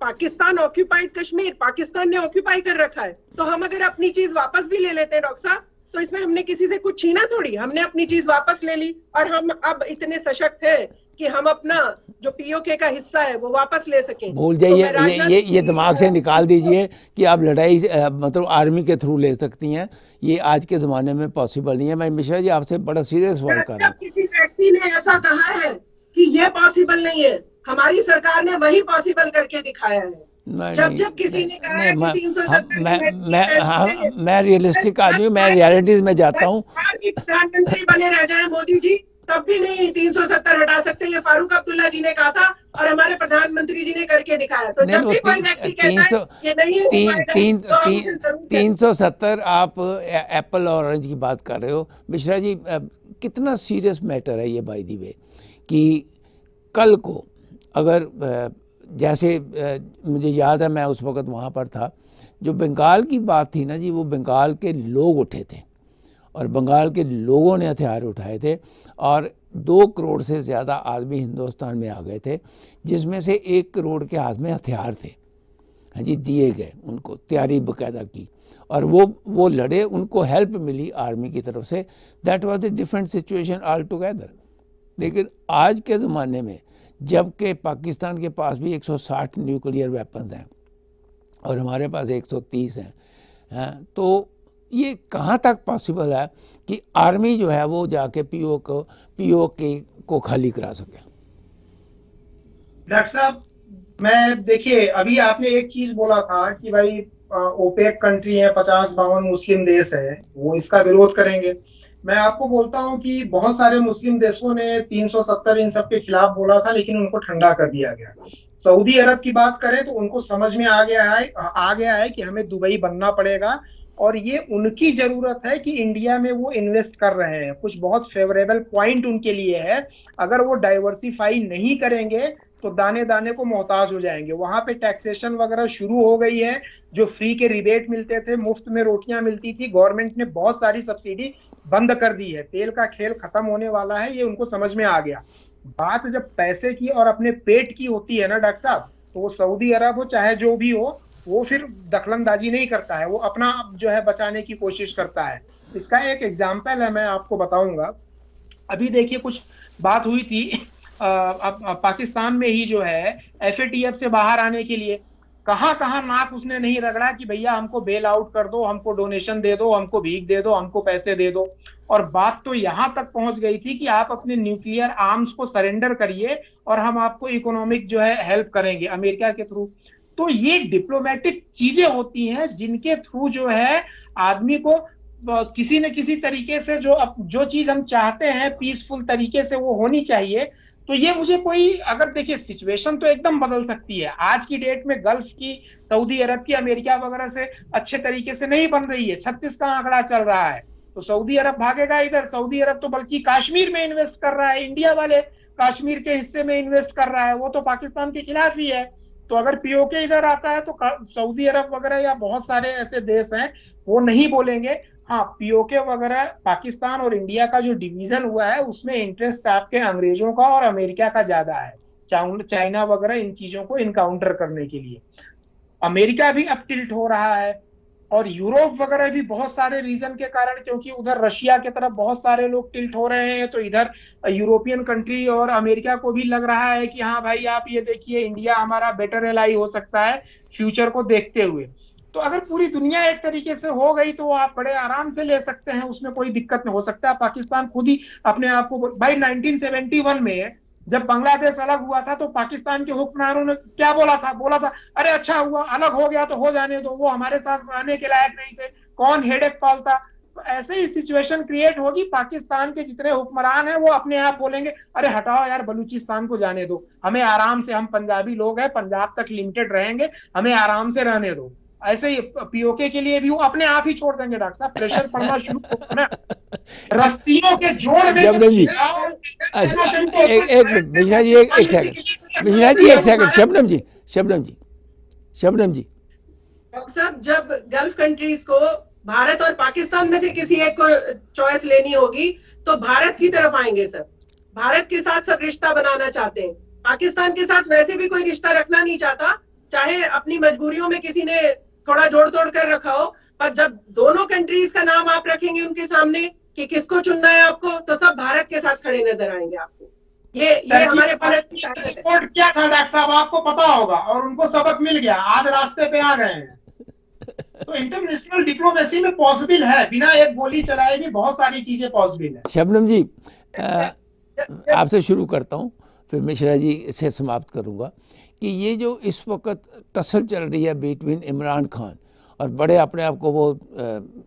पाकिस्तान ऑक्यूपाइड कश्मीर पाकिस्तान ने ऑक्यूपाई कर रखा है। तो हम अगर अपनी चीज़ वापस भी ले लेते हैं डॉक्टर साहब तो इसमें हमने किसी से कुछ छीना थोड़ी? हमने अपनी चीज़ वापस ले ली और हम अब इतने सशक्त हैं कि हम अपना जो पीओके का हिस्सा है वो वापस ले सकें। भूल जाइए तो ये ये ये दिमाग से निकाल दीजिए कि आप लड़ाई मतलब आर्मी के थ्रू ले सकती हैं। ये आज के ज़माने में पॉसिबल नहीं है। मैं मिश्रा जी आपसे बड़ा सीरियस सवाल कर रहा हूँ। किसी व्यक्ति ने ऐसा कहा है कि ये पॉसिबल नहीं है? हमारी सरकार ने वही पॉसिबल करके दिखाया है। जब जब किसी ने कहा है कि तीन सौ मैं मैं मैं रियलिस्टिक आदमी मैं रियलिटीज में जाता हूँ। प्रधानमंत्री बने रह जाए मोदी जी तब भी नहीं तीन सौ सत्तर हटा सकते ये फारूक अब्दुल्ला जी ने कहा था और हमारे प्रधानमंत्री जी ने करके दिखाया। तो जब भी कोई व्यक्ति कहता है ये नहीं तीन तीन तो तीन सौ सत्तर आप एप्पल और ऑरेंज की बात कर रहे हो। मिश्रा जी कितना सीरियस मैटर है ये बाई दी वे कि कल को अगर जैसे मुझे याद है, मैं उस वक़्त वहाँ पर था। जो बंगाल की बात थी ना जी, वो बंगाल के लोग उठे थे और बंगाल के लोगों ने हथियार उठाए थे और दो करोड़ से ज़्यादा आदमी हिंदुस्तान में आ गए थे, जिसमें से एक करोड़ के हाथ में हथियार थे। हाँ जी, दिए गए, उनको तैयारी बाकायदा की और वो वो लड़े, उनको हेल्प मिली आर्मी की तरफ़ से। That was a different situation all together लेकिन आज के ज़माने में जबकि पाकिस्तान के पास भी 160 न्यूक्लियर वेपन्स हैं और हमारे पास 130 हैं हैं। तो ये कहाँ तक पॉसिबल है कि आर्मी जो है वो जाके पीओ को पीओ के, को खाली करा सके? डॉक्टर साहब, मैं, देखिए, अभी आपने एक चीज़ बोला था कि भाई ओपेक कंट्री है, पचास बावन मुस्लिम देश है, वो इसका विरोध करेंगे। मैं आपको बोलता हूँ कि बहुत सारे मुस्लिम देशों ने 370 इन सब के खिलाफ बोला था, लेकिन उनको ठंडा कर दिया गया। सऊदी अरब की बात करें तो उनको समझ में आ गया है, आ गया है कि हमें दुबई बनना पड़ेगा, और ये उनकी ज़रूरत है कि इंडिया में वो इन्वेस्ट कर रहे हैं। कुछ बहुत फेवरेबल पॉइंट उनके लिए है। अगर वो डाइवर्सिफाई नहीं करेंगे तो दाने दाने को मोहताज हो जाएँगे। वहाँ पे टैक्सेशन वगैरह शुरू हो गई है, जो फ्री के रिबेट मिलते थे, मुफ़्त में रोटियाँ मिलती थी गवर्नमेंट ने बहुत सारी सब्सिडी बंद कर दी है। तेल का खेल खत्म होने वाला है, ये उनको समझ में आ गया। बात जब पैसे की और अपने पेट की होती है ना, डॉक्टर साहब तो वो सऊदी अरब हो, चाहे जो भी हो, वो फिर दखलंदाजी नहीं करता है। वो अपना जो है बचाने की कोशिश करता है। इसका एक एग्ज़ाम्पल है, मैं आपको बताऊँगा। अभी देखिए कुछ बात हुई थी पाकिस्तान में ही जो है एफएटीएफ से बाहर आने के लिए, कहाँ कहाँ नाक उसने नहीं रगड़ा कि भैया हमको बेल आउट कर दो, हमको डोनेशन दे दो, हमको भीख दे दो, हमको पैसे दे दो। और बात तो यहाँ तक पहुँच गई थी कि आप अपने न्यूक्लियर आर्म्स को सरेंडर करिए और हम आपको इकोनॉमिक जो है हेल्प करेंगे अमेरिका के थ्रू तो ये डिप्लोमेटिक चीज़ें होती हैं जिनके थ्रू जो है आदमी को किसी न किसी तरीके से जो जो चीज़ हम चाहते हैं पीसफुल तरीके से वो होनी चाहिए। तो ये मुझे कोई, अगर देखिए सिचुएशन तो एकदम बदल सकती है। आज की डेट में गल्फ की सऊदी अरब की अमेरिका वगैरह से अच्छे तरीके से नहीं बन रही है। छत्तीस का आंकड़ा चल रहा है। तो सऊदी अरब भागेगा इधर। सऊदी अरब तो बल्कि काश्मीर में इन्वेस्ट कर रहा है। इंडिया वाले काश्मीर के हिस्से में इन्वेस्ट कर रहा है। वो तो पाकिस्तान के खिलाफ ही है। तो अगर पीओके इधर आता है तो सऊदी अरब वगैरह या बहुत सारे ऐसे देश हैं, वो नहीं बोलेंगे। हाँ पीओके वगैरह, पाकिस्तान और इंडिया का जो डिवीज़न हुआ है, उसमें इंटरेस्ट आपके अंग्रेज़ों का और अमेरिका का ज़्यादा है। चाइना वगैरह, इन चीज़ों को इनकाउंटर करने के लिए। अमेरिका भी अब टिल्ट हो रहा है और यूरोप वगैरह भी बहुत सारे रीजन के कारण, क्योंकि उधर रशिया की तरफ़ बहुत सारे लोग टिल्ट हो रहे हैं तो इधर यूरोपियन कंट्री और अमेरिका को भी लग रहा है कि हाँ भाई, आप ये देखिए इंडिया हमारा बेटर एलाई हो सकता है फ्यूचर को देखते हुए। तो अगर पूरी दुनिया एक तरीके से हो गई तो आप बड़े आराम से ले सकते हैं, उसमें कोई दिक्कत नहीं हो सकता। पाकिस्तान खुद ही अपने आप को भाई 1971 में जब बांग्लादेश अलग हुआ था तो पाकिस्तान के हुक्मरानों ने क्या बोला था? बोला था, अरे अच्छा हुआ, अलग हो गया तो हो जाने दो, वो हमारे साथ रहने के लायक नहीं थे, कौन हेडेक पालता? तो ऐसे ही सिचुएशन क्रिएट होगी, पाकिस्तान के जितने हुक्मरान हैं, वो अपने आप बोलेंगे, अरे हटाओ यार, बलूचिस्तान को जाने दो, हमें आराम से, हम पंजाबी लोग हैं, पंजाब तक लिमिटेड रहेंगे, हमें आराम से रहने दो। ऐसे ही पीओके के लिए भी वो अपने आप ही छोड़ देंगे डॉक्टर साहब। प्रेशर पड़ना शुरू होगा ना। रस्तियों के जोड़ में शबनम जी अच्छा, एक एक मिनट मिश्रा जी एक एक सेकंड मिश्रा जी एक सेकंड शबनम जी शबनम जी शबनम जी। डॉक्टर साहब जब गल्फ कंट्रीज़ को भारत और पाकिस्तान में से किसी एक को चॉइस लेनी होगी तो भारत की तरफ़ आएँगे सर भारत के साथ सब रिश्ता बनाना चाहते हैं। पाकिस्तान के साथ वैसे भी कोई रिश्ता रखना नहीं चाहता चाहे अपनी मजबूरियों में किसी ने थोड़ा जोड़ तोड़ कर रखा हो पर जब दोनों कंट्रीज़ का नाम आप रखेंगे उनके सामने कि किसको चुनना है आपको तो सब भारत के साथ खड़े नज़र आएँगे आपको। ये ये हमारे भारत की ताकत है। क्या था डॉक्टर साहब? आपको पता होगा और उनको सबक मिल गया। आज रास्ते पे आ गए हैं। तो इंटरनेशनल डिप्लोमेसी में पॉसिबल है। बिना एक गोली चलाए भी बहुत सारी चीज़ें पॉसिबल है। शबनम जी आपसे शुरू करता हूँ फिर मिश्रा जी से समाप्त करूँगा। कि ये जो इस वक्त टसल चल रही है बिटवीन इमरान खान और बड़े अपने आप को वो,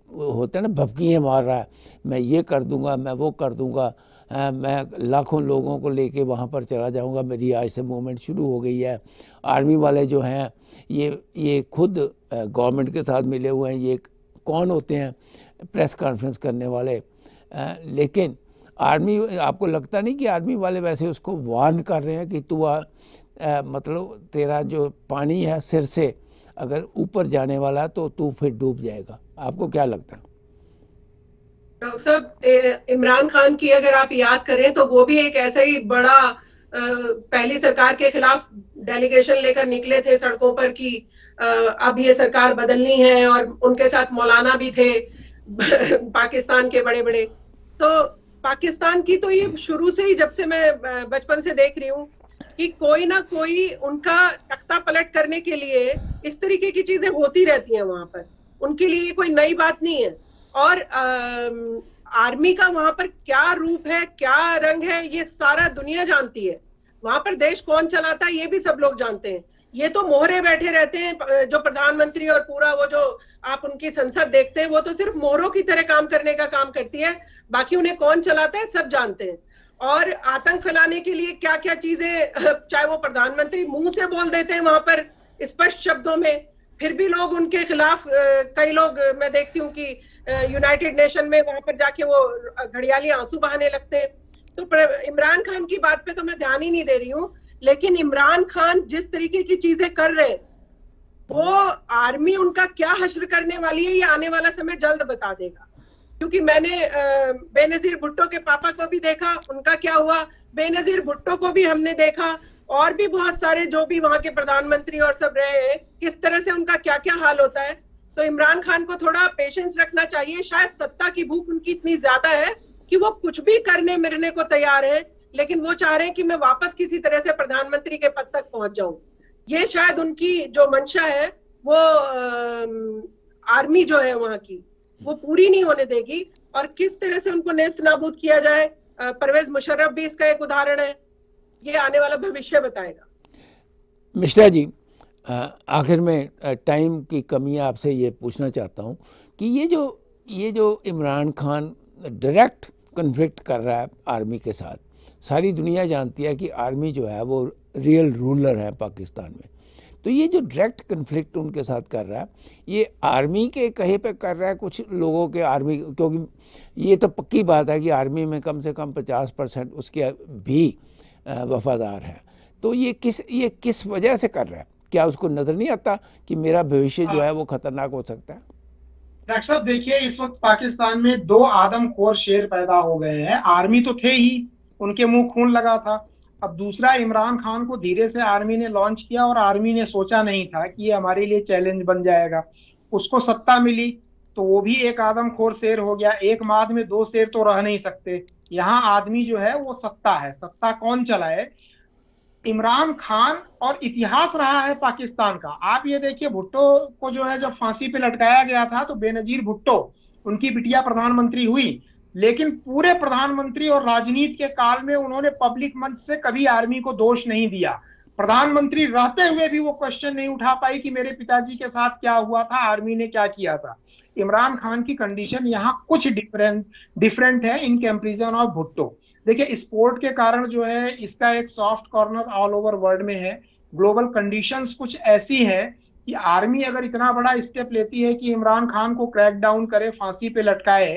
वो होते हैं ना भपकियाँ मार रहा है मैं ये कर दूँगा मैं वो कर दूँगा आ, मैं लाखों लोगों को लेके वहाँ पर चला जाऊँगा मेरी आज से मूवमेंट शुरू हो गई है। आर्मी वाले जो हैं ये ये खुद गवर्नमेंट के साथ मिले हुए हैं ये कौन होते हैं? प्रेस कॉन्फ्रेंस करने वाले। आ, लेकिन आर्मी आपको लगता नहीं कि आर्मी वाले वैसे उसको वार्न कर रहे हैं कि तू मतलब तेरा जो पानी है सिर से अगर ऊपर जाने वाला तो तू फिर डूब जाएगा। आपको क्या लगता है? डॉक्टर साहब इमरान खान की अगर आप याद करें तो वो भी एक ऐसा ही बड़ा पहली सरकार के खिलाफ डेलीगेशन लेकर निकले थे सड़कों पर कि अब ये सरकार बदलनी है और उनके साथ मौलाना भी थे, पाकिस्तान के बड़े बड़े तो पाकिस्तान की तो ये शुरू से ही जब से मैं बचपन से देख रही हूँ कि कोई ना कोई उनका तख्ता पलट करने के लिए इस तरीके की चीज़ें होती रहती हैं वहाँ पर। उनके लिए कोई नई बात नहीं है। और आ, आर्मी का वहाँ पर क्या रूप है क्या रंग है ये सारा दुनिया जानती है। वहाँ पर देश कौन चलाता है ये भी सब लोग जानते हैं। ये तो मोहरे बैठे रहते हैं जो प्रधानमंत्री और पूरा वो जो आप उनकी संसद देखते हैं वो तो सिर्फ़ मोहरों की तरह काम करने का काम करती है। बाकी उन्हें कौन चलाता है सब जानते हैं। और आतंक फैलाने के लिए क्या क्या चीज़ें, चाहे वो प्रधानमंत्री मुँह से बोल देते हैं वहाँ पर, स्पष्ट शब्दों में, फिर भी लोग उनके खिलाफ कई लोग, मैं देखती हूँ कि यूनाइटेड नेशन में वहाँ पर जाके वो घड़ियाली आँसू बहाने लगते हैं। तो इमरान खान की बात पे तो मैं ध्यान ही नहीं दे रही हूँ, लेकिन इमरान खान जिस तरीके की चीज़ें कर रहे वो आर्मी उनका क्या हश्र करने वाली है, ये आने वाला समय जल्द बता देगा। क्योंकि मैंने बेनजीर भुट्टो के पापा को भी देखा, उनका क्या हुआ? बेनजीर भुट्टो को भी हमने देखा, और भी बहुत सारे जो भी वहाँ के प्रधानमंत्री और सब रहे हैं, किस तरह से उनका क्या क्या हाल होता है? तो इमरान खान को थोड़ा पेशेंस रखना चाहिए। शायद सत्ता की भूख उनकी इतनी ज़्यादा है कि वो कुछ भी करने मिलने को तैयार है, लेकिन वो चाह रहे हैं कि मैं वापस किसी तरह से प्रधानमंत्री के पद तक पहुँच जाऊँ। ये शायद उनकी जो मंशा है, वो आर्मी जो है वहाँ की वो पूरी नहीं होने देगी। और किस तरह से उनको नेस्त नाबूद किया जाए परवेज मुशर्रफ भी इसका एक उदाहरण है, ये आने वाला भविष्य बताएगा। मिश्रा जी आखिर में टाइम की कमी आपसे ये पूछना चाहता हूँ कि ये जो ये जो इमरान खान डायरेक्ट कन्फ्लिक्ट कर रहा है आर्मी के साथ, सारी दुनिया जानती है कि आर्मी जो है वो रियल रूलर है पाकिस्तान में। तो ये जो डायरेक्ट कन्फ्लिक्ट उनके साथ कर रहा है, ये आर्मी के कहे पे कर रहा है कुछ लोगों के आर्मी क्योंकि ये तो पक्की बात है कि आर्मी में कम से कम पचास परसेंट उसके भी वफादार हैं। तो ये किस ये किस वजह से कर रहा है? क्या उसको नज़र नहीं आता कि मेरा भविष्य जो है वो खतरनाक हो सकता है? डॉक्टर साहब, देखिए, इस वक्त पाकिस्तान में दो आदमखोर शेर पैदा हो गए हैं। आर्मी तो थे ही, उनके मुँह खून लगा था। अब दूसरा इमरान खान को धीरे से आर्मी ने लॉन्च किया और आर्मी ने सोचा नहीं था कि ये हमारे लिए चैलेंज बन जाएगा। उसको सत्ता मिली तो वो भी एक आदमखोर शेर हो गया। एक माद में दो शेर तो रह नहीं सकते। यहाँ आदमी जो है, वो सत्ता है। सत्ता कौन चलाए इमरान खान और इतिहास रहा है पाकिस्तान का। आप ये देखिए, भुट्टो को जो है, जब फांसी पे लटकाया गया था तो बेनजीर भुट्टो, उनकी बिटिया प्रधानमंत्री हुई। लेकिन पूरे प्रधानमंत्री और राजनीति के काल में उन्होंने पब्लिक मंच से कभी आर्मी को दोष नहीं दिया। प्रधानमंत्री रहते हुए भी वो क्वेश्चन नहीं उठा पाई कि मेरे पिताजी के साथ क्या हुआ था आर्मी ने क्या किया था। इमरान खान की कंडीशन यहाँ कुछ डिफरेंट डिफरेंट है इन कंपेरिजन ऑफ़ भुट्टो। देखिए स्पोर्ट के कारण जो है, इसका एक soft corner all over world में है। ग्लोबल कंडीशंस कुछ ऐसी है कि आर्मी अगर इतना बड़ा स्टेप लेती है कि इमरान खान को क्रैक डाउन करे, फांसी पे लटकाए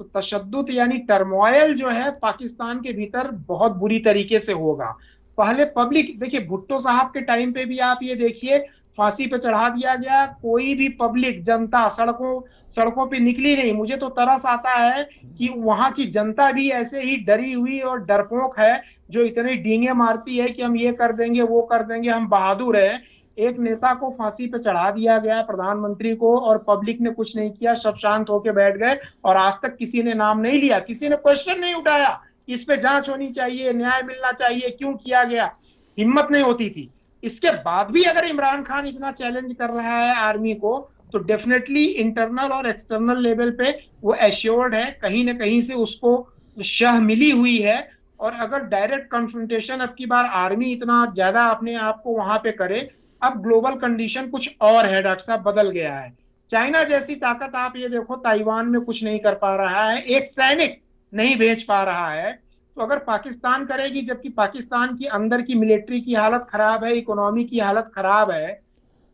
तो तशद यानी टर्मोयल जो है पाकिस्तान के भीतर बहुत बुरी तरीके से होगा। पहले पब्लिक देखिए भुट्टो साहब के टाइम पे भी आप ये देखिए, फांसी पे चढ़ा दिया गया, कोई भी पब्लिक जनता, सड़कों सड़कों पे निकली नहीं। मुझे तो तरस आता है कि वहाँ की जनता भी ऐसे ही डरी हुई और डरपोक है, जो इतने डींगे मारती है कि हम ये कर देंगे, वो कर देंगे, हम बहादुर है। एक नेता को फांसी पे चढ़ा दिया गया प्रधानमंत्री को और पब्लिक ने कुछ नहीं किया, सब शांत होकर बैठ गए और आज तक किसी ने नाम नहीं लिया, किसी ने क्वेश्चन नहीं उठाया। इस पे जाँच होनी चाहिए, न्याय मिलना चाहिए, क्यों किया गया? हिम्मत नहीं होती थी। इसके बाद भी अगर इमरान खान इतना चैलेंज कर रहा है आर्मी को तो डेफिनेटली इंटरनल और एक्सटर्नल लेवल पे वो एश्योर्ड है, कहीं ना कहीं से उसको शह मिली हुई है। और अगर डायरेक्ट कन्फ्रंटेशन अब की बार आर्मी इतना ज़्यादा अपने आप को वहाँ पे करे अब ग्लोबल कंडीशन कुछ और है डॉक्टर साहब, बदल गया है। चाइना जैसी ताकत आप ये देखो, ताइवान में कुछ नहीं कर पा रहा है, एक सैनिक नहीं भेज पा रहा है। तो अगर पाकिस्तान करेगी, जबकि पाकिस्तान की अंदर की मिलिट्री की हालत खराब है इकोनॉमी की हालत खराब है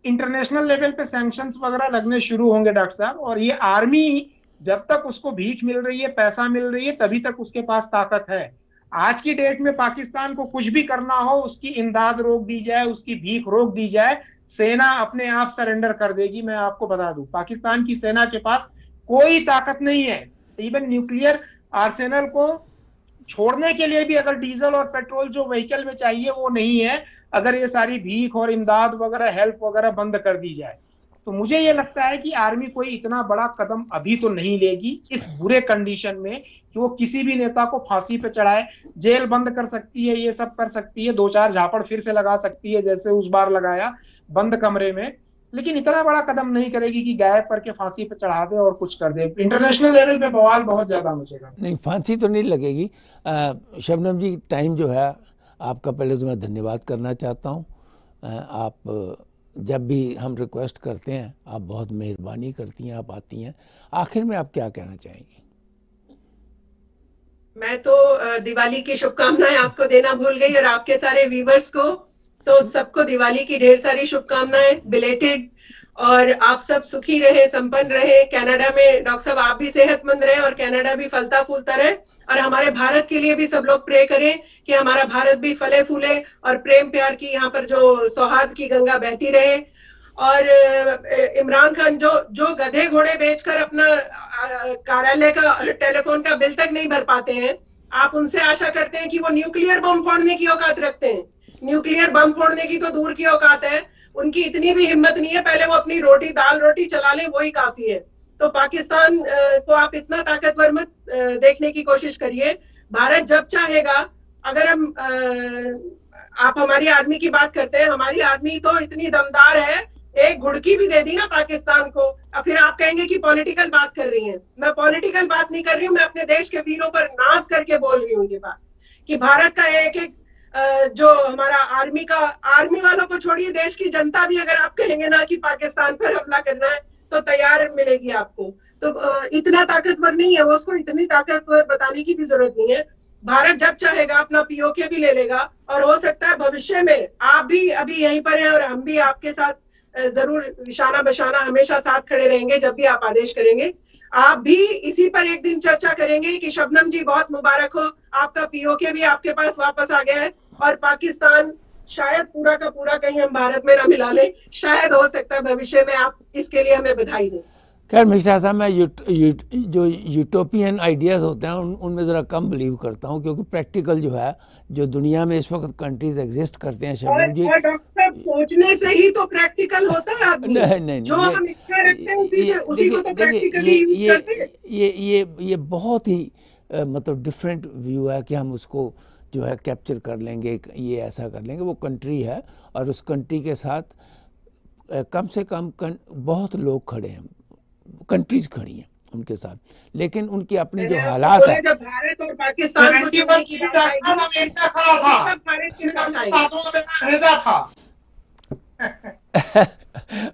इंटरनेशनल लेवल पे सैंक्शंस वगैरह लगने शुरू होंगे डॉक्टर साहब, और ये आर्मी जब तक उसको भीख मिल रही है, पैसा मिल रही है, तभी तक उसके पास ताकत है। आज की डेट में पाकिस्तान को कुछ भी करना हो, उसकी इमदाद रोक दी जाए, उसकी भीख रोक दी जाए, सेना अपने आप सरेंडर कर देगी, मैं आपको बता दूँ। पाकिस्तान की सेना के पास कोई ताकत नहीं है। इवन न्यूक्लियर आर्सेनल को छोड़ने के लिए भी अगर डीजल और पेट्रोल जो व्हीकल में चाहिए, वो नहीं है, अगर ये सारी भीख और इमदाद वगैरह हेल्प वगैरह बंद कर दी जाए। तो मुझे ये लगता है कि आर्मी कोई इतना बड़ा कदम अभी तो नहीं लेगी इस बुरे कंडीशन में कि वो किसी भी नेता को फांसी पे चढ़ाए, जेल बंद कर सकती है, ये सब कर सकती है दो चार झापड़ फिर से लगा सकती है, जैसे उस बार लगाया बंद कमरे में, लेकिन इतना बड़ा कदम नहीं करेगी कि गायब करके फांसी पे चढ़ा दे और कुछ कर दे। इंटरनेशनल लेवल पे बवाल बहुत ज़्यादा मचेगा। नहीं, फांसी तो नहीं लगेगी। शबनम जी टाइम जो है, आपका पहले तो मैं धन्यवाद करना चाहता हूँ। आप जब भी हम रिक्वेस्ट करते हैं, आप बहुत मेहरबानी करती हैं, आप आती हैं, आखिर में आप क्या कहना चाहेंगी? मैं तो दिवाली की शुभकामनाएँ आपको देना भूल गई और आपके सारे व्यूवर्स को तो सबको दिवाली की ढेर सारी शुभकामनाएँ बिलेटेड और आप सब सुखी रहे, संपन्न रहे। कनाडा में डॉक्टर साहब, आप भी सेहतमंद रहे और कनाडा भी फलता फूलता रहे। और हमारे भारत के लिए भी सब लोग प्रे करें कि हमारा भारत भी फले फूले और प्रेम प्यार की यहाँ पर जो सौहार्द की गंगा बहती रहे। और इमरान खान, जो जो गधे घोड़े बेचकर अपना कार्यालय का, टेलीफोन का बिल तक नहीं भर पाते हैं, आप उनसे आशा करते हैं कि वो न्यूक्लियर बम फोड़ने की औकात रखते हैं। न्यूक्लियर बम फोड़ने की तो दूर की औकात है। उनकी इतनी भी हिम्मत नहीं है। पहले वो अपनी रोटी, दाल रोटी चला ले, वही काफ़ी है। तो पाकिस्तान को आप इतना ताकतवर मत देखने की कोशिश करिए। भारत जब चाहेगा, अगर हम आप हमारी आर्मी की बात करते हैं, हमारी आर्मी तो इतनी दमदार है, एक घुड़की भी दे दी ना पाकिस्तान को। अब फिर आप कहेंगे कि पॉलिटिकल बात कर रही हैं। मैं पॉलिटिकल बात नहीं कर रही हूँ, मैं अपने देश के वीरों पर नाश करके बोल रही हूँ ये बात। कि भारत का एक एक जो हमारा आर्मी का, आर्मी वालों को छोड़िए, देश की जनता भी अगर आप कहेंगे ना कि पाकिस्तान पर हमला करना है तो तैयार मिलेगी आपको। तो इतना ताकतवर नहीं है, वो उसको इतनी ताकतवर बताने की भी ज़रूरत नहीं है। भारत जब चाहेगा, अपना पीओके भी ले लेगा, और हो सकता है भविष्य में आप भी अभी यहीं पर हैं और हम भी आपके साथ ज़रूर इशारा बशारा हमेशा साथ खड़े रहेंगे जब भी आप आदेश करेंगे। आप भी इसी पर एक दिन चर्चा करेंगे कि शबनम जी बहुत मुबारक हो, आपका पीओके भी आपके पास वापस आ गया है और पाकिस्तान शायद पूरा का पूरा कहीं हम भारत में ना मिला ले, शायद हो सकता है भविष्य में आप इसके लिए हमें बधाई दें। खैर मिश्रा साहब मैं यूट, यूट, जो यूटोपियन आइडियाज़ होते हैं उन उनमें ज़रा कम बिलीव करता हूँ क्योंकि प्रैक्टिकल जो है जो दुनिया में इस वक्त कंट्रीज़ एग्जिस्ट करते हैं शबनम जी डॉक्टर सोचने से ही तो प्रैक्टिकल होता है आदमी। नहीं नहीं जो हम इच्छा रखते हैं उसी से उसी को तो प्रैक्टिकली हैं। ये ये ये बहुत ही मतलब डिफरेंट व्यू है कि हम उसको जो है कैप्चर कर लेंगे ये ऐसा कर लेंगे वो कंट्री है और उस कंट्री के साथ कम से कम बहुत लोग खड़े हैं। कंट्रीज़ खड़ी हैं उनके साथ। लेकिन उनकी अपनी जो हालात है भारत और पाकिस्तान की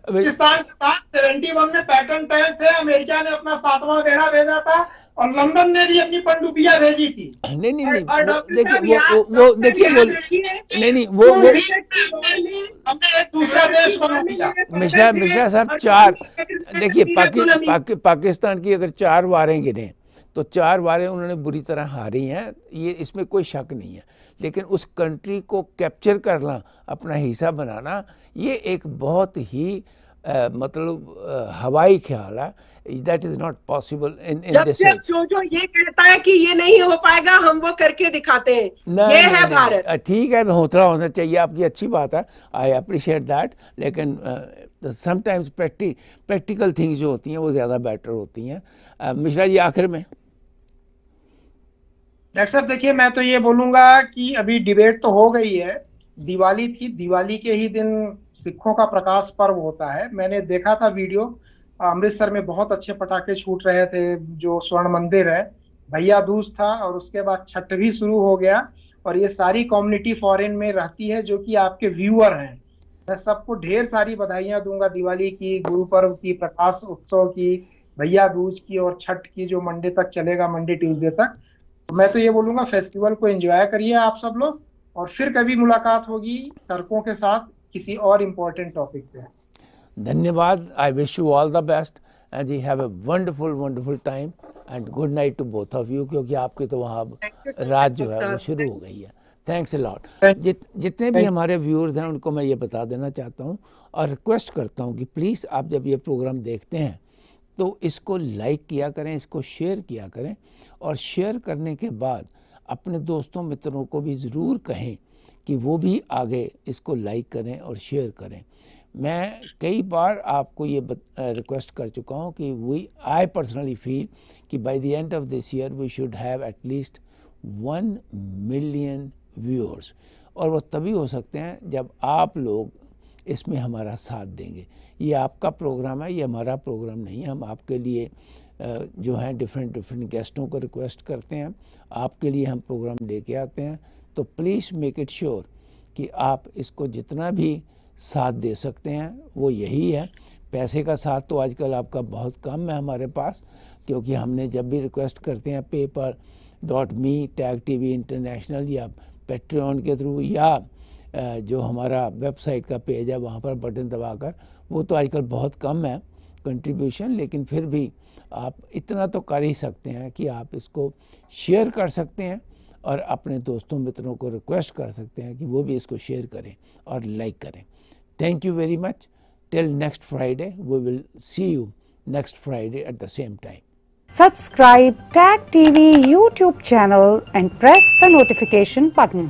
पाकिस्तान के साथ सेवेंटी वन में पैटर्न तय थे अमेरिका ने अपना सातवां बेड़ा भेजा था। और लंदन ने भी अपनी पंडुबिया भेजी थी। नहीं नहीं नहीं देखिए वो वो देखिए वो नहीं नहीं वो वो हमने एक दूसरा देश दिया मिश्रा मिश्रा साहब चार देखिए पाकिस्तान की अगर चार वारें गिने तो चार वारें उन्होंने बुरी तरह हारी हैं ये इसमें कोई शक नहीं है। लेकिन उस कंट्री को कैप्चर करना अपना हिस्सा बनाना ये एक बहुत ही मतलब हवाई ख्याल है that is not possible in in this जो जो ये कहता है कि ये नहीं हो पाएगा हम वो करके दिखाते हैं। न, ये न, है भारत। ठीक है होता होना चाहिए आपकी अच्छी बात है आई अप्रिशिएट दैट लेकिन समटाइम्स प्रैक्टि प्रैक्टिकल थिंग्स जो होती हैं वो ज़्यादा बेटर होती हैं। uh, मिश्रा जी आखिर में? डॉक्टर साहब देखिए मैं तो ये बोलूँगा कि अभी डिबेट तो हो गई है। दिवाली थी दिवाली के ही दिन सिखों का प्रकाश पर्व होता है। मैंने देखा था वीडियो, अमृतसर में बहुत अच्छे पटाखे छूट रहे थे, जो स्वर्ण मंदिर है। भैया दूज था और उसके बाद छठ भी शुरू हो गया और ये सारी कम्युनिटी फॉरेन में रहती है, जो कि आपके व्यूअर हैं। मैं सबको ढेर सारी बधाइयाँ दूँगा दिवाली की, गुरु पर्व की, प्रकाश उत्सव की, भैया दूज की और छठ की, जो मंडे तक चलेगा, मंडे ट्यूजडे तक। तो मैं तो ये बोलूँगा फेस्टिवल को एंजॉय करिए आप सब लोग और फिर कभी मुलाकात होगी तर्कों के साथ। किसी और इम्पोर्टेंट टॉपिक पे धन्यवाद। I wish you all the best and you have a wonderful wonderful time and good night to both of you क्योंकि आपकी तो वहाँ रात जो है वो शुरू हो गई है। थैंक्स अ लॉट जित जितने भी हमारे व्यूअर्स हैं उनको मैं ये बता देना चाहता हूँ और रिक्वेस्ट करता हूँ कि प्लीज़ आप जब ये प्रोग्राम देखते हैं तो इसको लाइक किया करें इसको शेयर किया करें और शेयर करने के बाद अपने दोस्तों मित्रों को भी ज़रूर कहें कि वो भी आगे इसको लाइक करें और शेयर करें। मैं कई बार आपको ये रिक्वेस्ट कर चुका हूँ कि वी आई पर्सनली फील कि by the end of this year we should have at least one million viewers और वो तभी हो सकते हैं जब आप लोग इसमें हमारा साथ देंगे। ये आपका प्रोग्राम है, ये हमारा प्रोग्राम नहीं है। हम आपके लिए जो हैं डिफरेंट डिफरेंट गेस्टों को रिक्वेस्ट करते हैं। आपके लिए हम प्रोग्राम लेके आते हैं। तो प्लीज़ मेक इट श्योर कि आप इसको जितना भी साथ दे सकते हैं, वो यही है। पैसे का साथ तो आजकल आपका बहुत कम है हमारे पास, क्योंकि हमने जब भी रिक्वेस्ट करते हैं paper dot me TAG TV we international या पेट्रियन के थ्रू या जो हमारा वेबसाइट का पेज है, वहाँ पर बटन दबाकर, वो तो आजकल बहुत कम है कंट्रीब्यूशन लेकिन फिर भी आप इतना तो कर ही सकते हैं कि आप इसको शेयर कर सकते हैं। और अपने दोस्तों मित्रों को रिक्वेस्ट कर सकते हैं कि वो भी इसको शेयर करें और लाइक करें। Thank you very much till next Friday we will see you next Friday at the same time Subscribe TAG TV YouTube channel and press the notification button.